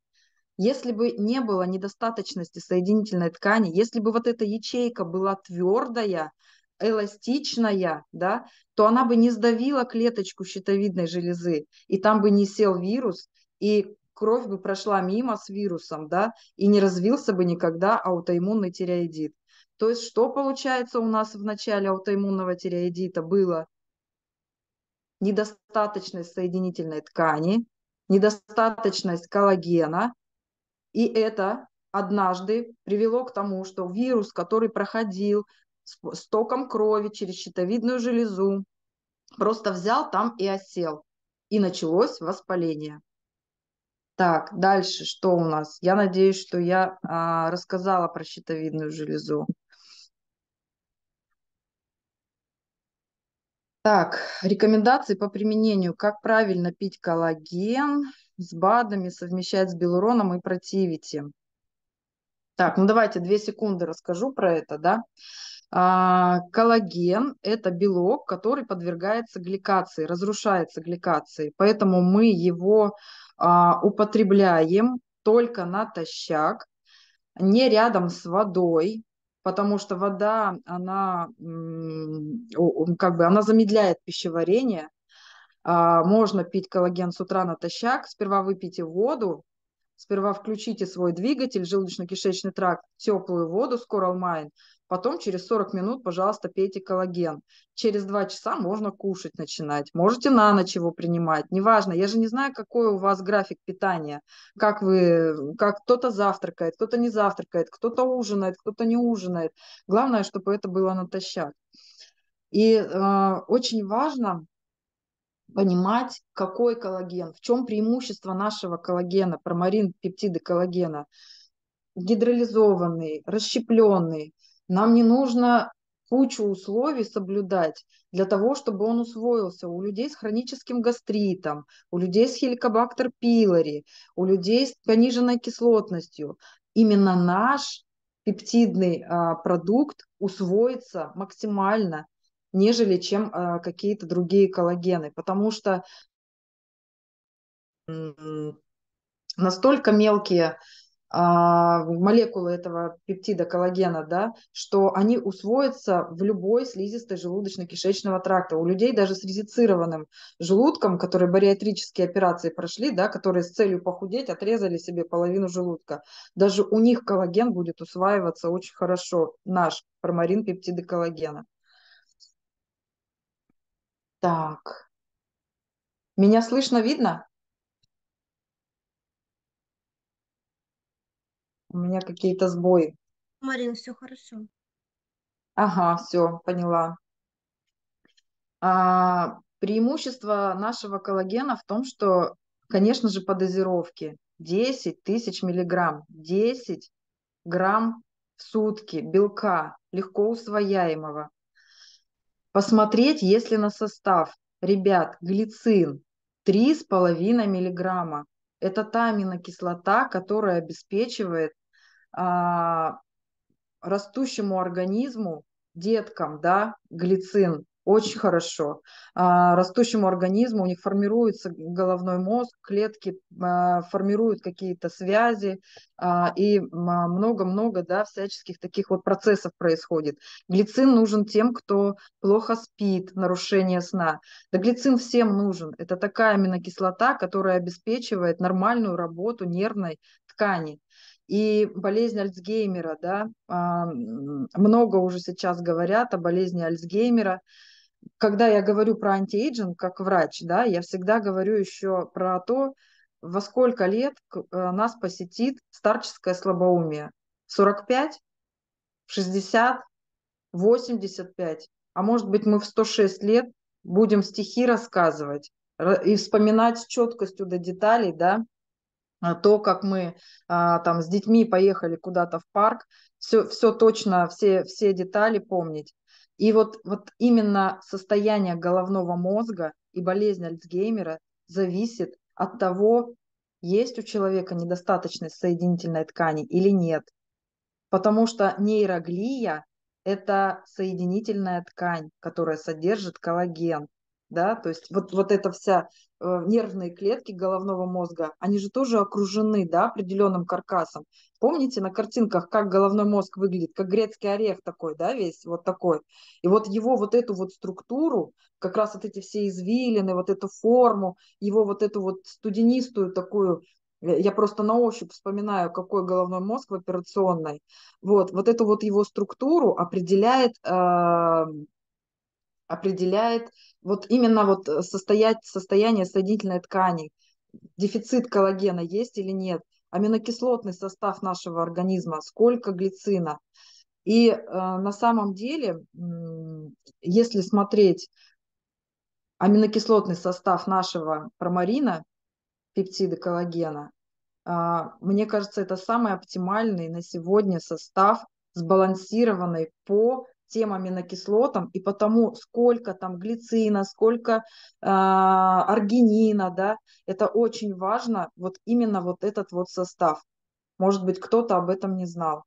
Если бы не было недостаточности соединительной ткани, если бы вот эта ячейка была твердая, эластичная, да, то она бы не сдавила клеточку щитовидной железы, и там бы не сел вирус, и кровь бы прошла мимо с вирусом, да, и не развился бы никогда аутоиммунный тиреоидит. То есть что получается у нас в начале аутоиммунного тиреоидита было? Недостаточность соединительной ткани, недостаточность коллагена, и это однажды привело к тому, что вирус, который проходил с током крови через щитовидную железу. Просто взял там и осел. И началось воспаление. Так, дальше что у нас? Я надеюсь, что я а, рассказала про щитовидную железу. Так, рекомендации по применению. Как правильно пить коллаген с БАДами, совмещать с белуроном и противите. Так, ну давайте две секунды расскажу про это, да. А, коллаген – это белок, который подвергается гликации, разрушается гликацией. Поэтому мы его а, употребляем только натощак, не рядом с водой, потому что вода, она, как бы, она замедляет пищеварение. А, можно пить коллаген с утра натощак. Сперва выпейте воду, сперва включите свой двигатель, желудочно-кишечный тракт, теплую воду с Coral Mine, Потом через 40 минут, пожалуйста, пейте коллаген. Через 2 часа можно кушать начинать. Можете на ночь его принимать. Неважно, я же не знаю, какой у вас график питания. Как вы, как кто-то завтракает, кто-то не завтракает, кто-то ужинает, кто-то не ужинает. Главное, чтобы это было натощак. И э, очень важно понимать, какой коллаген, в чем преимущество нашего коллагена, промарин, пептиды коллагена – гидролизованный, расщепленный. Нам не нужно кучу условий соблюдать для того, чтобы он усвоился. У людей с хроническим гастритом, у людей с хеликобактер пилори, у людей с пониженной кислотностью. Именно наш пептидный а, продукт усвоится максимально, нежели чем а, какие-то другие коллагены, потому что настолько мелкие молекулы этого пептида коллагена, да, что они усвоятся в любой слизистой желудочно-кишечного тракта. У людей даже с резицированным желудком, которые бариатрические операции прошли, да, которые с целью похудеть отрезали себе половину желудка, даже у них коллаген будет усваиваться очень хорошо, наш формарин пептиды коллагена. Так. Меня слышно, видно? У меня какие-то сбои. Марина, все хорошо. Ага, все, поняла. А, преимущество нашего коллагена в том, что, конечно же, по дозировке 10 тысяч миллиграмм, 10 грамм в сутки белка, легко усвояемого. Посмотреть, если на состав. Ребят, глицин 3,5 миллиграмма. Это та аминокислота, которая обеспечивает растущему организму, деткам, да, глицин очень хорошо. А, растущему организму у них формируется головной мозг, клетки а, формируют какие-то связи, а, и много-много да, всяческих таких вот процессов происходит. Глицин нужен тем, кто плохо спит, нарушение сна. Да глицин всем нужен. Это такая аминокислота, которая обеспечивает нормальную работу нервной ткани и болезнь Альцгеймера, да, много уже сейчас говорят о болезни Альцгеймера. Когда я говорю про anti-aging как врач, да, я всегда говорю еще про то, во сколько лет э, нас посетит старческое слабоумие. 45, 60, 85, а может быть мы в 106 лет будем стихи рассказывать и вспоминать с четкостью до деталей, да, а, то, как мы а, там с детьми поехали куда-то в парк, все, все точно, все, все детали помнить. И вот, вот именно состояние головного мозга и болезнь Альцгеймера зависит от того, есть у человека недостаточность соединительной ткани или нет. Потому что нейроглия – это соединительная ткань, которая содержит коллаген да, то есть вот, вот эта вся э, нервные клетки головного мозга, они же тоже окружены, да, определенным каркасом. Помните на картинках, как головной мозг выглядит, как грецкий орех такой, да, весь вот такой. И вот его вот эту вот структуру, как раз вот эти все извилины, вот эту форму, его вот эту вот студенистую такую э, я просто на ощупь вспоминаю, какой головной мозг в операционной. Вот, вот эту вот его структуру определяет э, определяет вот именно вот э, состоять, состояние соединительной ткани, дефицит коллагена есть или нет, аминокислотный состав нашего организма, сколько глицина. И э, на самом деле, э, если смотреть аминокислотный состав нашего промарина, пептиды коллагена, э, мне кажется, это самый оптимальный на сегодня состав, сбалансированный по тем аминокислотам и потому, сколько там глицина, сколько э, аргинина, да, это очень важно, вот именно вот этот вот состав. Может быть, кто-то об этом не знал.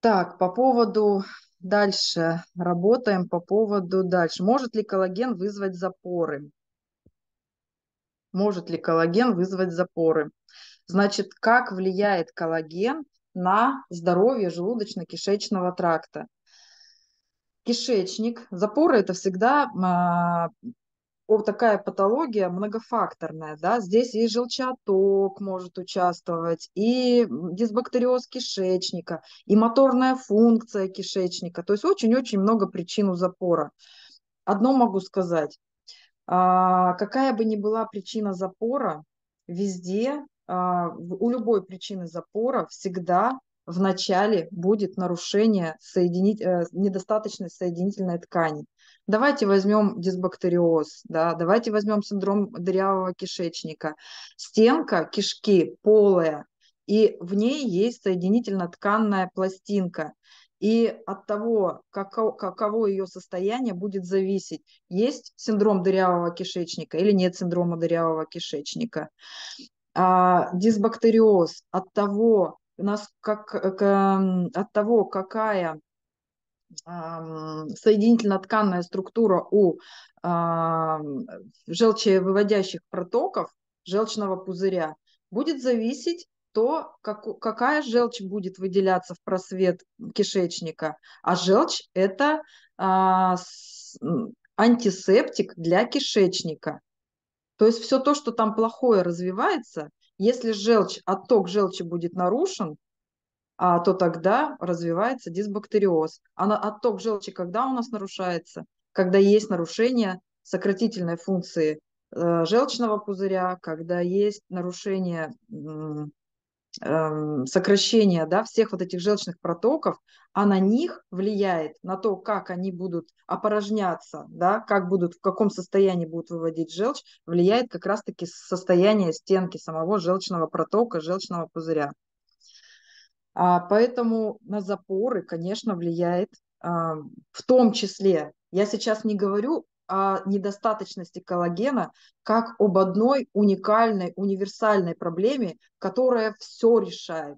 Так, по поводу дальше работаем, по поводу дальше. Может ли коллаген вызвать запоры? Может ли коллаген вызвать запоры? Значит, как влияет коллаген на здоровье желудочно-кишечного тракта? Кишечник. Запоры – это всегда а, такая патология многофакторная, да, здесь и желчаток может участвовать, и дисбактериоз кишечника, и моторная функция кишечника, то есть очень-очень много причин у запора. Одно могу сказать, а, какая бы ни была причина запора, везде, а, у любой причины запора всегда в начале будет нарушение соединить, э, недостаточность соединительной ткани. Давайте возьмем дисбактериоз, да, давайте возьмем синдром дырявого кишечника. Стенка кишки полая, и в ней есть соединительно-тканная пластинка. И от того, каково, каково ее состояние, будет зависеть, есть синдром дырявого кишечника или нет синдрома дырявого кишечника. А, дисбактериоз от того, нас, как, от того, какая соединительно-тканная структура у желчевыводящих протоков желчного пузыря, будет зависеть то, как, какая желчь будет выделяться в просвет кишечника. А желчь – это а, с, антисептик для кишечника. То есть все то, что там плохое развивается, если желчь, отток желчи будет нарушен, а, то тогда развивается дисбактериоз. А на, отток желчи когда у нас нарушается? Когда есть нарушение сократительной функции э, желчного пузыря, когда есть нарушение э, сокращения да, всех вот этих желчных протоков, а на них влияет, на то, как они будут опорожняться, да, как будут, в каком состоянии будут выводить желчь, влияет как раз-таки состояние стенки самого желчного протока, желчного пузыря. А, поэтому на запоры, конечно, влияет а, в том числе. Я сейчас не говорю о недостаточности коллагена как об одной уникальной, универсальной проблеме, которая все решает.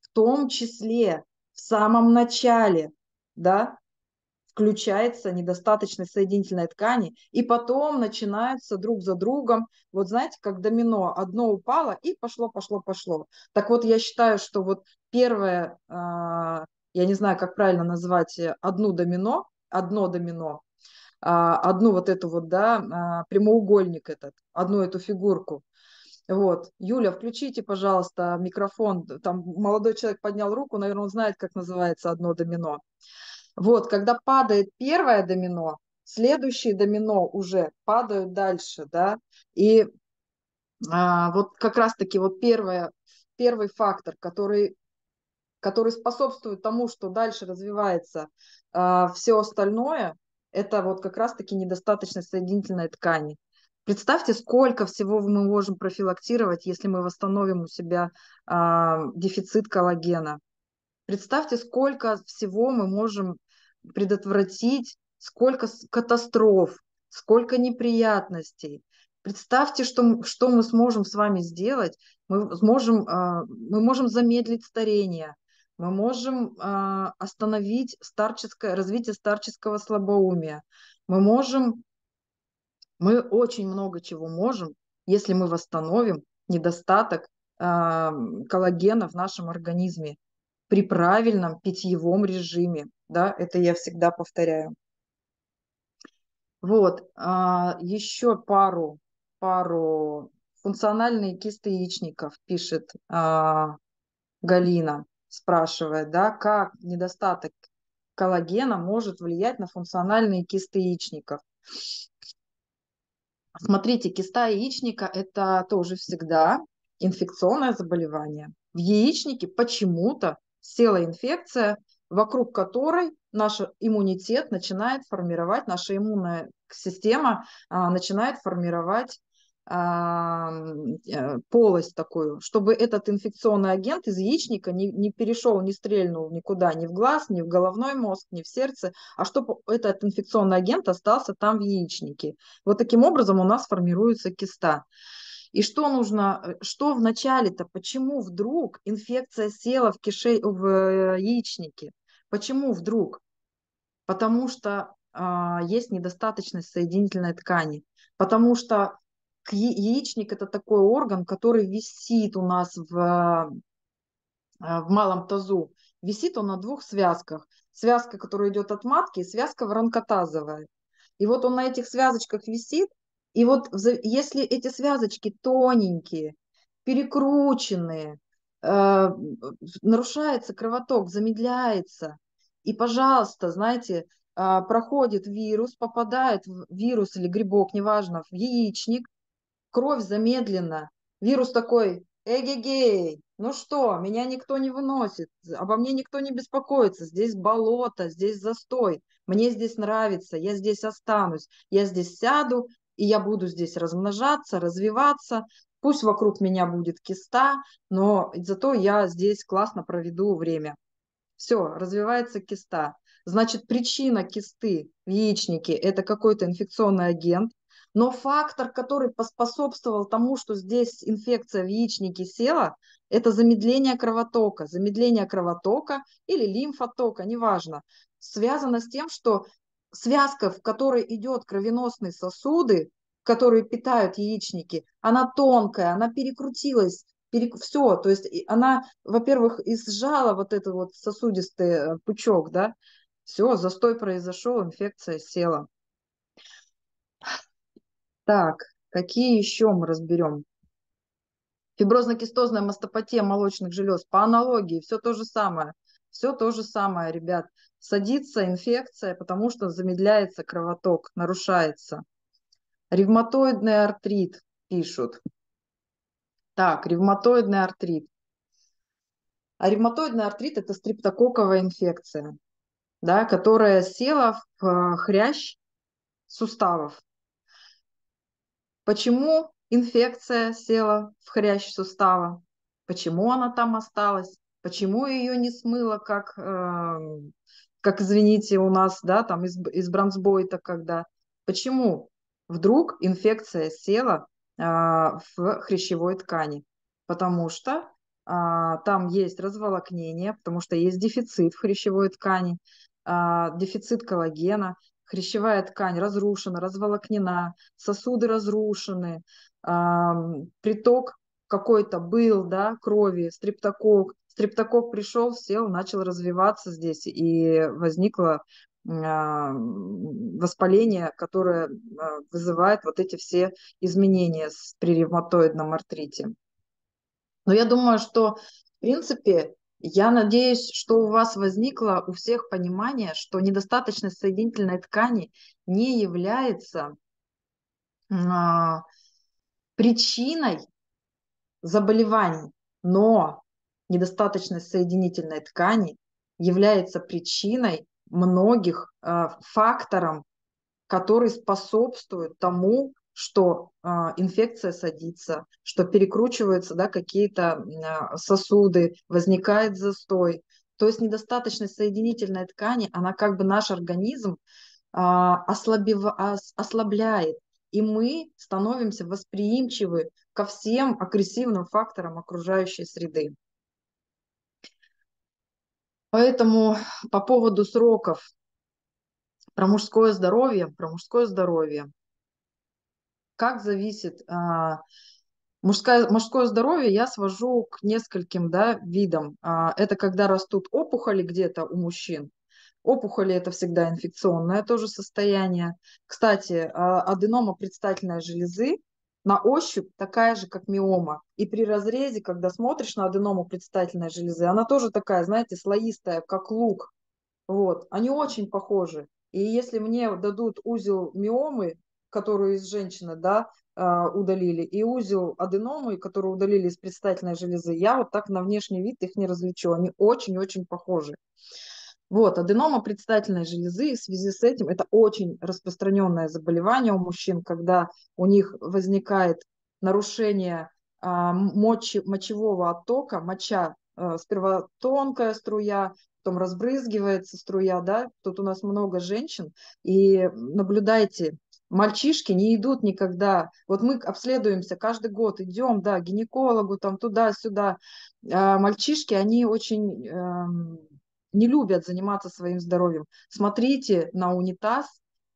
В том числе в самом начале, да, включается недостаточность соединительной ткани, и потом начинаются друг за другом, вот знаете, как домино, одно упало и пошло, пошло, пошло. Так вот, я считаю, что вот первое, а, я не знаю, как правильно назвать, одну домино, одно домино, одну вот эту вот, да, а, прямоугольник этот, одну эту фигурку, вот. Юля, включите, пожалуйста, микрофон. Там молодой человек поднял руку, наверное, он знает, как называется одно домино. Вот, когда падает первое домино, следующие домино уже падают дальше, да, и а, вот как раз-таки вот первое, первый фактор, который, который способствует тому, что дальше развивается а, все остальное, это вот как раз-таки недостаточность соединительной ткани. Представьте, сколько всего мы можем профилактировать, если мы восстановим у себя а, дефицит коллагена. Представьте, сколько всего мы можем предотвратить, сколько катастроф, сколько неприятностей. Представьте, что, что мы сможем с вами сделать. Мы, сможем, а, мы можем замедлить старение, мы можем а, остановить старческое, развитие старческого слабоумия, мы можем, мы очень много чего можем, если мы восстановим недостаток а, коллагена в нашем организме при правильном питьевом режиме. Да, это я всегда повторяю. Вот, а, еще пару, пару функциональные кисты яичников пишет Галина, спрашивает, да, как недостаток коллагена может влиять на функциональные кисты яичников. Смотрите, киста яичника – это тоже всегда инфекционное заболевание. В яичнике почему-то села инфекция, вокруг которой наш иммунитет начинает формировать, наша иммунная система а, начинает формировать полость такую, чтобы этот инфекционный агент из яичника не, не перешел, не стрельнул никуда, ни в глаз, ни в головной мозг, ни в сердце, а чтобы этот инфекционный агент остался там в яичнике. Вот таким образом у нас формируется киста. И что нужно, э, что в начале-то, почему вдруг инфекция села в, кише, в э, яичнике? Почему вдруг? Потому что а, есть недостаточность соединительной ткани, потому что яичник это такой орган, который висит у нас в, а, в малом тазу. Висит он на двух связках. Связка, которая идет от матки, и связка воронкотазовая. И вот он на этих связочках висит, и вот если эти связочки тоненькие, перекрученные, э, нарушается кровоток, замедляется, и, пожалуйста, знаете, э, проходит вирус, попадает в вирус или грибок, неважно, в яичник, кровь замедлена, вирус такой, эгегей, ну что, меня никто не выносит, обо мне никто не беспокоится, здесь болото, здесь застой, мне здесь нравится, я здесь останусь, я здесь сяду, и я буду здесь размножаться, развиваться, Пусть вокруг меня будет киста, но зато я здесь классно проведу время. Все, развивается киста. Значит, причина кисты в яичнике – это какой-то инфекционный агент, но фактор, который поспособствовал тому, что здесь инфекция в яичнике села, это замедление кровотока. Замедление кровотока или лимфотока, неважно, связано с тем, что связка, в которой идет кровеносные сосуды, которые питают яичники, она тонкая, она перекрутилась, перек... все, то есть она, во-первых, изжала вот этот вот сосудистый э, пучок, да, все, застой произошел, инфекция села. Так, какие еще мы разберем? Фиброзно-кистозная мастопатия молочных желез. По аналогии, все то же самое. Все то же самое, ребят. Садится инфекция, потому что замедляется кровоток, нарушается. Ревматоидный артрит пишут. Так, ревматоидный артрит. А ревматоидный артрит – это стрептококковая инфекция, да, которая села в э, хрящ суставов. Почему инфекция села в хрящ сустава? Почему она там осталась? Почему ее не смыло, как, э, как извините, у нас, да, там из, из бронзбойта, когда? Почему вдруг инфекция села э, в хрящевой ткани? Потому что э, там есть разволокнение, потому что есть дефицит в хрящевой ткани, э, дефицит коллагена, хрящевая ткань разрушена, разволокнена, сосуды разрушены, приток какой-то был, да, крови, стрептокок. Стрептокок пришел, сел, начал развиваться здесь, и возникло воспаление, которое а, вызывает вот эти все изменения при ревматоидном артрите. Но я думаю, что, в принципе, я надеюсь, что у вас возникло у всех понимание, что недостаточность соединительной ткани не является а, причиной заболеваний, но недостаточность соединительной ткани является причиной многих э, факторов, которые способствуют тому, что э, инфекция садится, что перекручиваются да, какие-то э, сосуды, возникает застой. То есть недостаточность соединительной ткани, она как бы наш организм э, ослабив... ослабляет, и мы становимся восприимчивы ко всем агрессивным факторам окружающей среды. Поэтому по поводу сроков про мужское здоровье, про мужское здоровье как зависит а, мужское, мужское здоровье, я свожу к нескольким да, видам. А, это когда растут опухоли где-то у мужчин. Опухоли – это всегда инфекционное тоже состояние. Кстати, а, аденома предстательной железы на ощупь такая же, как миома. И при разрезе, когда смотришь на аденому предстательной железы, она тоже такая, знаете, слоистая, как лук. Вот. Они очень похожи. И если мне дадут узел миомы, которую из женщины, да, а, удалили, и узел аденомы, который удалили из предстательной железы, я вот так на внешний вид их не различу. Они очень-очень похожи. Вот, аденома предстательной железы в связи с этим это очень распространенное заболевание у мужчин, когда у них возникает нарушение а, мочи, мочевого оттока, моча, а, сперва тонкая струя, потом разбрызгивается струя, да, тут у нас много женщин, и наблюдайте, мальчишки не идут никогда. Вот мы обследуемся каждый год, идем, да, гинекологу, там туда-сюда. А мальчишки, они очень э, не любят заниматься своим здоровьем. Смотрите на унитаз,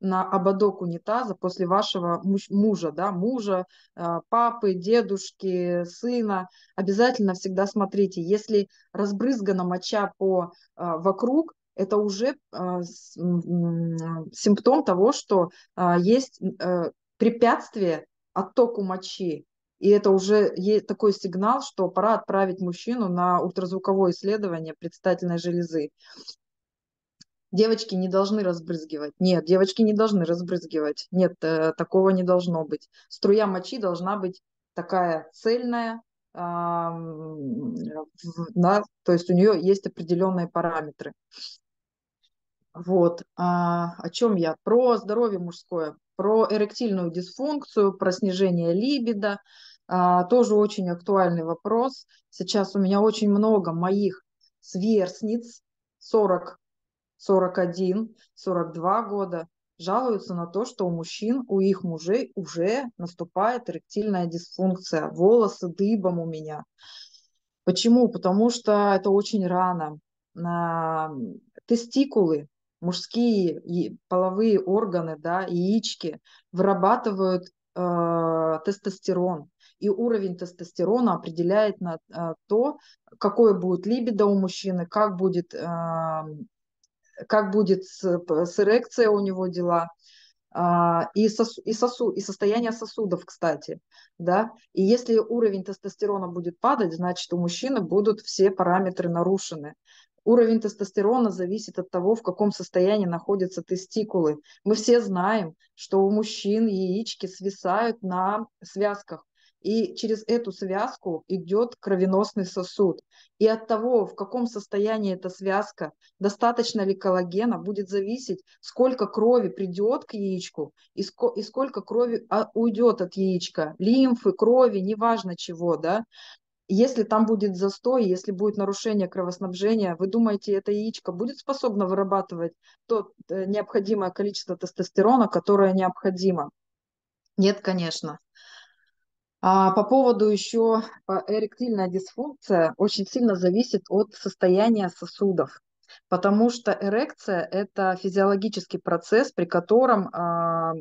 на ободок унитаза после вашего мужа, да, мужа, э, папы, дедушки, сына. Обязательно всегда смотрите, если разбрызгана моча по э, вокруг, это уже а, симптом того, что а, есть э, препятствие оттоку мочи. И это уже есть такой сигнал, что пора отправить мужчину на ультразвуковое исследование предстательной железы. Девочки не должны разбрызгивать. Нет, девочки не должны разбрызгивать. Нет, э, такого не должно быть. Струя мочи должна быть такая цельная, да, то есть у нее есть определенные параметры. Вот. А, о чем я? Про здоровье мужское, про эректильную дисфункцию, про снижение либидо. А, тоже очень актуальный вопрос. Сейчас у меня очень много моих сверстниц, 40, 41, 42 года, жалуются на то, что у мужчин, у их мужей уже наступает эректильная дисфункция. Волосы дыбом у меня. Почему? Потому что это очень рано. Тестикулы, мужские половые органы, да, яички вырабатывают э, тестостерон. И уровень тестостерона определяет на э, то, какое будет либидо у мужчины, как будет, э, как будет с, с эрекцией у него дела. А, и, сос, и, сосу, и состояние сосудов, кстати, да, и если уровень тестостерона будет падать, значит, у мужчины будут все параметры нарушены. Уровень тестостерона зависит от того, в каком состоянии находятся тестикулы. Мы все знаем, что у мужчин яички свисают на связках и через эту связку идет кровеносный сосуд. И от того, в каком состоянии эта связка, достаточно ли коллагена, будет зависеть, сколько крови придет к яичку и, ско- и сколько крови а, уйдет от яичка, лимфы, крови, неважно чего, да. Если там будет застой, если будет нарушение кровоснабжения, вы думаете, это яичко будет способно вырабатывать то э, необходимое количество тестостерона, которое необходимо? Нет, конечно. А по поводу еще эректильная дисфункция очень сильно зависит от состояния сосудов, потому что эрекция – это физиологический процесс, при котором а,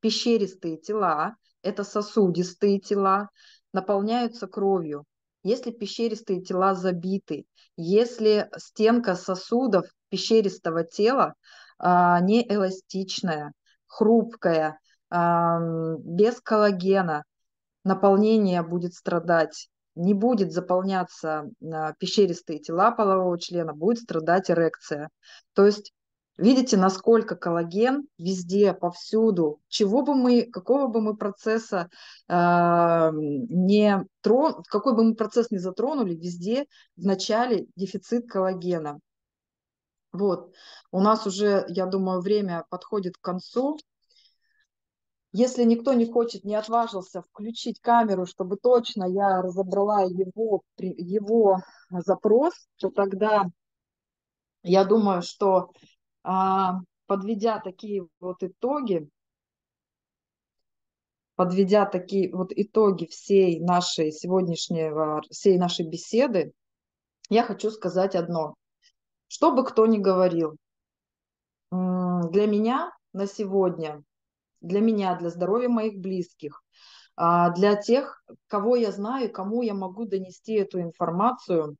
пещеристые тела, это сосудистые тела, наполняются кровью. Если пещеристые тела забиты, если стенка сосудов пещеристого тела а, не эластичная, хрупкая, а, без коллагена – наполнение будет страдать, не будет заполняться а, пещеристые тела полового члена, будет страдать эрекция. То есть видите, насколько коллаген везде, повсюду, чего бы мы, какого бы мы процесса э, не трон, какой бы мы процесс не затронули, везде в начале дефицит коллагена. Вот, у нас уже, я думаю, время подходит к концу. Если никто не хочет, не отважился включить камеру, чтобы точно я разобрала его, его запрос, то тогда я думаю, что подведя такие вот итоги, подведя такие вот итоги всей нашей сегодняшней, всей нашей беседы, я хочу сказать одно. Что бы кто ни говорил, для меня на сегодня для меня, для здоровья моих близких, а, для тех, кого я знаю, кому я могу донести эту информацию,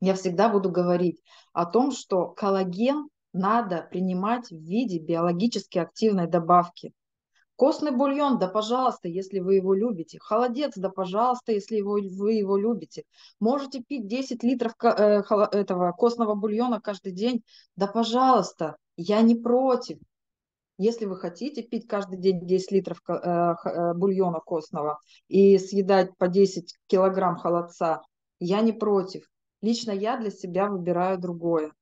я всегда буду говорить о том, что коллаген надо принимать в виде биологически активной добавки. Костный бульон, да пожалуйста, если вы его любите. Холодец, да пожалуйста, если его, вы его любите. Можете пить 10 литров э, этого костного бульона каждый день, да пожалуйста, я не против. Если вы хотите пить каждый день 10 литров э, э, бульона костного и съедать по 10 килограмм холодца, я не против. Лично я для себя выбираю другое.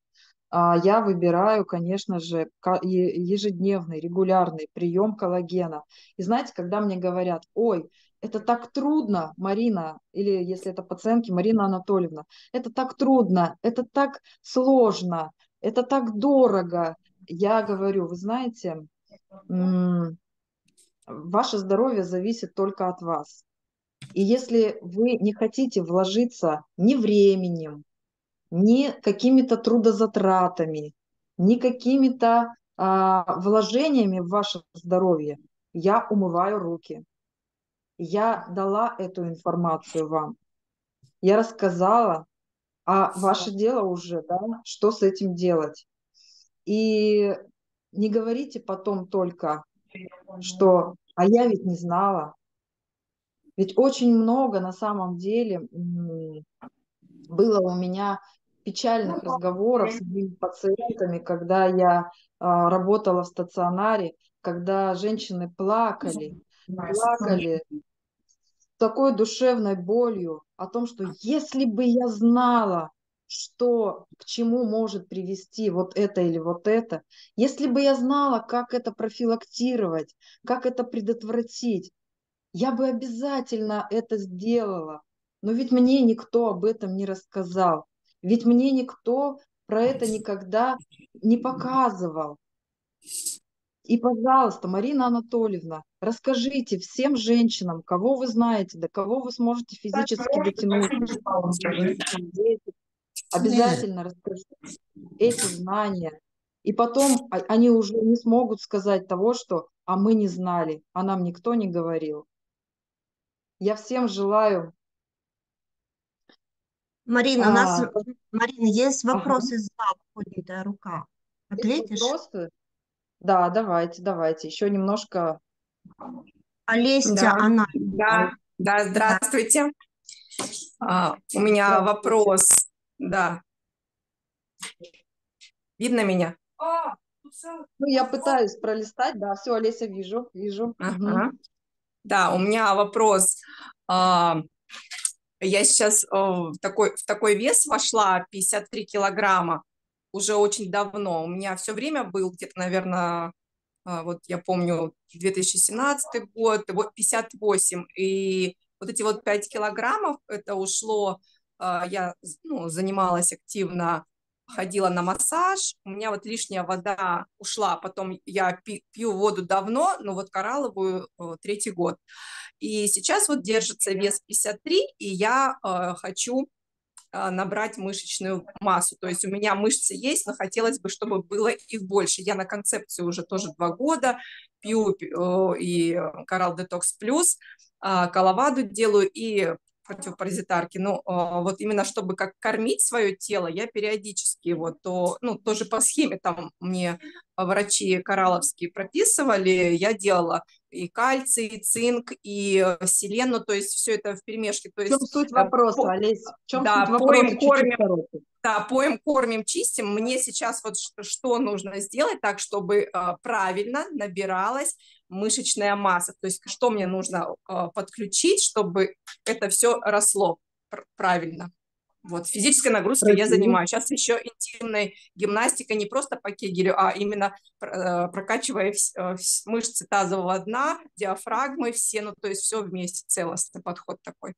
А, я выбираю, конечно же, ежедневный, регулярный прием коллагена. И знаете, когда мне говорят, ой, это так трудно, Марина, или если это пациентки, Марина Анатольевна, это так трудно, это так сложно, это так дорого, я говорю, вы знаете, ваше здоровье зависит только от вас. И если вы не хотите вложиться ни временем, ни какими-то трудозатратами, ни какими-то а, вложениями в ваше здоровье, я умываю руки. Я дала эту информацию вам. Я рассказала, а ваше дело уже, да, что с этим делать. И не говорите потом только, что «а я ведь не знала». Ведь очень много на самом деле было у меня печальных разговоров с моими пациентами, когда я а, работала в стационаре, когда женщины плакали, плакали с такой душевной болью о том, что если бы я знала, что к чему может привести вот это или вот это. Если бы я знала, как это профилактировать, как это предотвратить, я бы обязательно это сделала. Но ведь мне никто об этом не рассказал. Ведь мне никто про это никогда не показывал. И, пожалуйста, Марина Анатольевна, расскажите всем женщинам, кого вы знаете, до кого вы сможете физически дотянуться. Обязательно расскажите эти знания. И потом они уже не смогут сказать того, что «а мы не знали, а нам никто не говорил». Я всем желаю Марина, у нас, а, Марина, есть вопросы ага. из зала, поднятая рука. Ответишь? Вопросы? Да, давайте, давайте. Еще немножко. Олеся, да. она. Да, да, здравствуйте. Да. А, у меня вопрос. Да. Видно меня? Ну, я пытаюсь пролистать, да, все, Олеся, вижу, вижу. Ага. Угу. Да, у меня вопрос. А, я сейчас в такой, в такой вес вошла, 53 килограмма, уже очень давно. У меня все время был где-то, наверное, а, вот я помню, 2017 год, вот 58. И вот эти вот 5 килограммов, это ушло, а, я ну, занималась активно ходила на массаж, у меня вот лишняя вода ушла, потом я пью воду давно, но вот коралловую э, третий год. И сейчас вот держится вес 53, и я э, хочу э, набрать мышечную массу. То есть у меня мышцы есть, но хотелось бы, чтобы было их больше. Я на концепцию уже тоже два года, пью и Коралл Детокс Плюс, коловаду делаю, и противопаразитарки, но а, вот именно чтобы как кормить свое тело, я периодически вот, то, ну, тоже по схеме там мне врачи коралловские прописывали, я делала и кальций, и цинк, и селен, то есть все это в перемешке. То есть, в чем суть вопроса, по, Олесь? В чем да, суть вопроса? Поем, кормим, да, поем, кормим, чистим. Мне сейчас вот что нужно сделать так, чтобы э, правильно набиралась мышечная масса. То есть что мне нужно э, подключить, чтобы это все росло правильно. Вот, физической нагрузкой я занимаюсь. Сейчас еще интимной гимнастикой, не просто по кегелю, а именно э, прокачивая э, мышцы тазового дна, диафрагмы все, ну, то есть все вместе, целостный подход такой.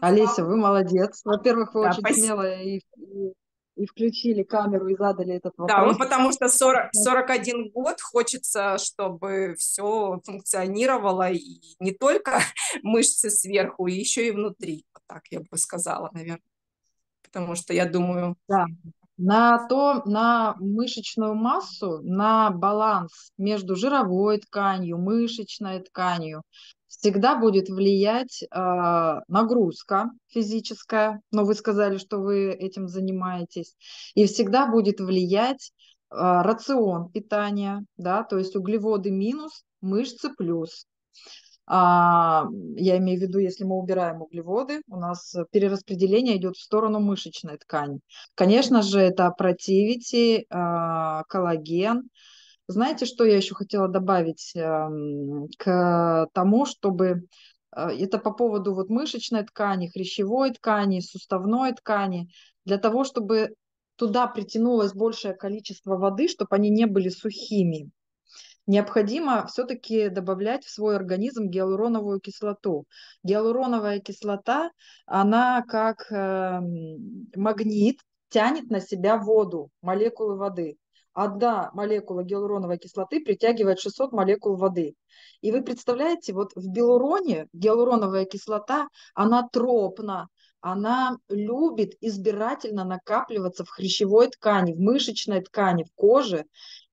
Олеся, вы молодец. Во-первых, вы да, очень спасибо. смелая и, и и включили камеру и задали этот вопрос. Да, ну потому что 40, 41 год хочется, чтобы все функционировало, и не только мышцы сверху, и еще и внутри, вот так я бы сказала, наверное. Потому что я думаю... Да, на то, на мышечную массу, на баланс между жировой тканью, мышечной тканью, всегда будет влиять э, нагрузка физическая, но вы сказали, что вы этим занимаетесь, и всегда будет влиять э, рацион питания, да, то есть углеводы минус, мышцы плюс. А, я имею в виду, если мы убираем углеводы, у нас перераспределение идет в сторону мышечной ткани. Конечно же, это противити, а, коллаген, знаете, что я еще хотела добавить эм, к тому, чтобы э, это по поводу вот мышечной ткани, хрящевой ткани, суставной ткани, для того, чтобы туда притянулось большее количество воды, чтобы они не были сухими. Необходимо все-таки добавлять в свой организм гиалуроновую кислоту. Гиалуроновая кислота, она как э, магнит тянет на себя воду, молекулы воды одна молекула гиалуроновой кислоты притягивает 600 молекул воды. И вы представляете, вот в белуроне гиалуроновая кислота, она тропна, она любит избирательно накапливаться в хрящевой ткани, в мышечной ткани, в коже.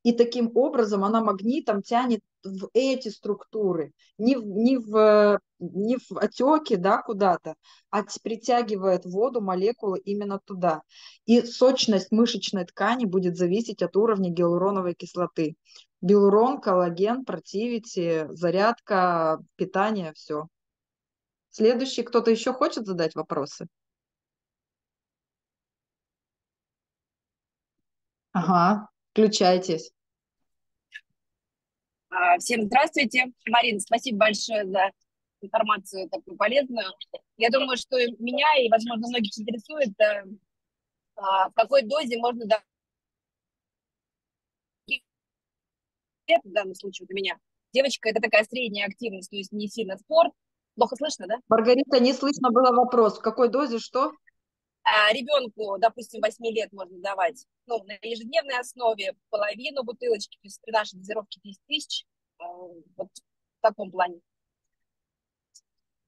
И таким образом она магнитом тянет в эти структуры, не в, не в, не в отеке да, куда-то, а притягивает воду, молекулы именно туда. И сочность мышечной ткани будет зависеть от уровня гиалуроновой кислоты. Белурон, коллаген, противити, зарядка, питание, все. Следующий, кто-то еще хочет задать вопросы? Ага, включайтесь. А, всем здравствуйте. Марина, спасибо большое за информацию такую полезную. Я думаю, что меня и, возможно, многих интересует, э, а, в какой дозе можно в данном случае у меня девочка это такая средняя активность, то есть не сильно спорт. Плохо слышно, да? Маргарита, не слышно было вопрос. В какой дозе что? А ребенку, допустим, 8 лет можно давать ну, на ежедневной основе половину бутылочки, то есть при нашей дозировке 10 тысяч, а, вот в таком плане.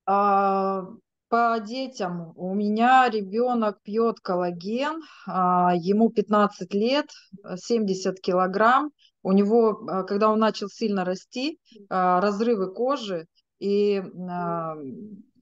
А, по детям. У меня ребенок пьет коллаген, а, ему 15 лет, 70 килограмм. У него, когда он начал сильно расти, разрывы кожи, и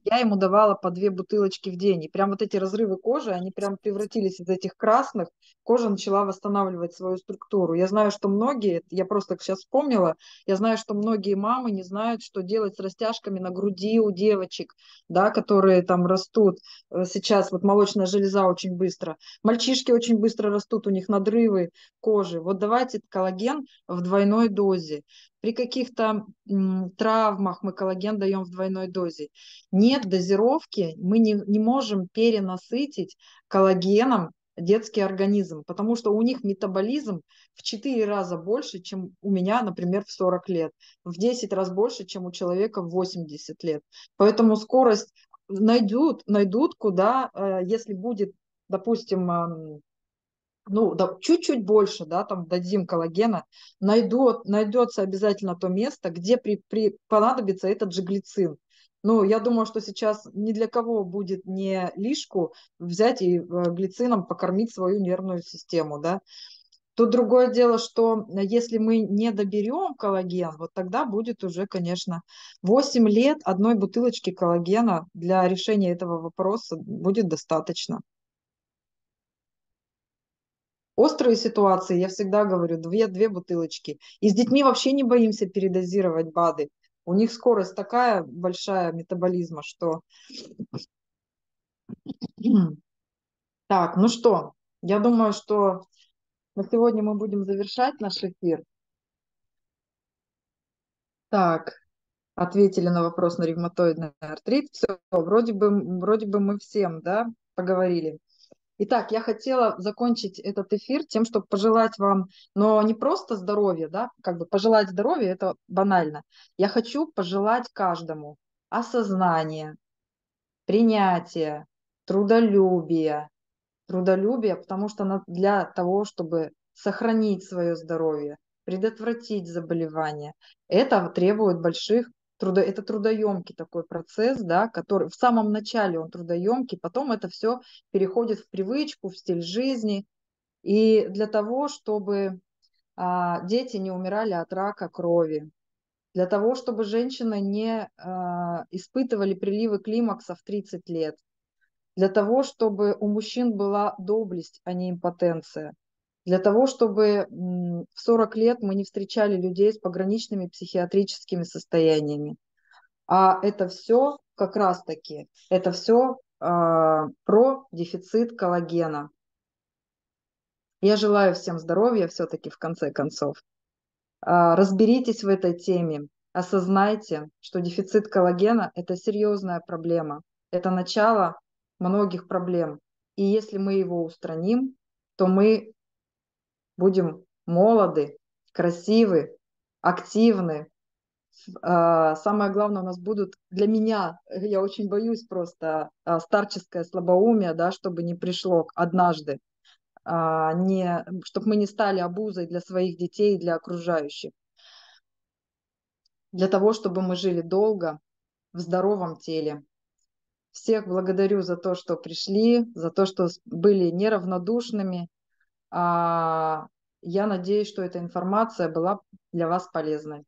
я ему давала по две бутылочки в день. И прям вот эти разрывы кожи, они прям превратились из этих красных, кожа начала восстанавливать свою структуру. Я знаю, что многие, я просто сейчас вспомнила, я знаю, что многие мамы не знают, что делать с растяжками на груди у девочек, да, которые там растут. Э, сейчас вот молочная железа очень быстро. Мальчишки очень быстро растут, у них надрывы кожи. Вот давайте коллаген в двойной дозе. При каких-то травмах мы коллаген даем в двойной дозе. Нет дозировки, мы не, не можем перенасытить коллагеном детский организм, потому что у них метаболизм в 4 раза больше, чем у меня, например, в 40 лет, в 10 раз больше, чем у человека в 80 лет. Поэтому скорость найдут, найдут куда, э, если будет, допустим, ну, да, чуть-чуть больше, да, там дадим коллагена, найдет, найдется обязательно то место, где при, при, понадобится этот же глицин. Ну, я думаю, что сейчас ни для кого будет не лишку взять и э, глицином покормить свою нервную систему, да. Тут другое дело, что если мы не доберем коллаген, вот тогда будет уже, конечно, 8 лет одной бутылочки коллагена для решения этого вопроса будет достаточно. Острые ситуации, я всегда говорю, две-две бутылочки. И с детьми вообще не боимся передозировать БАДы. У них скорость такая большая метаболизма, что... Так, ну что, я думаю, что на сегодня мы будем завершать наш эфир. Так, ответили на вопрос на ревматоидный артрит. Все, вроде бы, вроде бы мы всем, да, поговорили. Итак, я хотела закончить этот эфир тем, чтобы пожелать вам, но не просто здоровья, да, как бы пожелать здоровья, это банально. Я хочу пожелать каждому осознания, принятия, трудолюбия, трудолюбия, потому что для того, чтобы сохранить свое здоровье, предотвратить заболевания, это требует больших трудо, это трудоемкий такой процесс, да, который в самом начале он трудоемкий, потом это все переходит в привычку, в стиль жизни. И для того, чтобы а, дети не умирали от рака крови, для того, чтобы женщины не а, испытывали приливы климакса в 30 лет, для того, чтобы у мужчин была доблесть, а не импотенция, для того, чтобы в 40 лет мы не встречали людей с пограничными психиатрическими состояниями. А это все как раз-таки, это все э, а, про дефицит коллагена. Я желаю всем здоровья все-таки в конце концов. Э, разберитесь в этой теме, осознайте, что дефицит коллагена – это серьезная проблема, это начало многих проблем. И если мы его устраним, то мы будем молоды, красивы, активны. А, самое главное, у нас будут для меня, я очень боюсь просто а, старческое слабоумие, да, чтобы не пришло однажды, а, не, чтобы мы не стали обузой для своих детей для окружающих. Для того, чтобы мы жили долго, в здоровом теле. Всех благодарю за то, что пришли, за то, что были неравнодушными, я надеюсь, что эта информация была для вас полезной.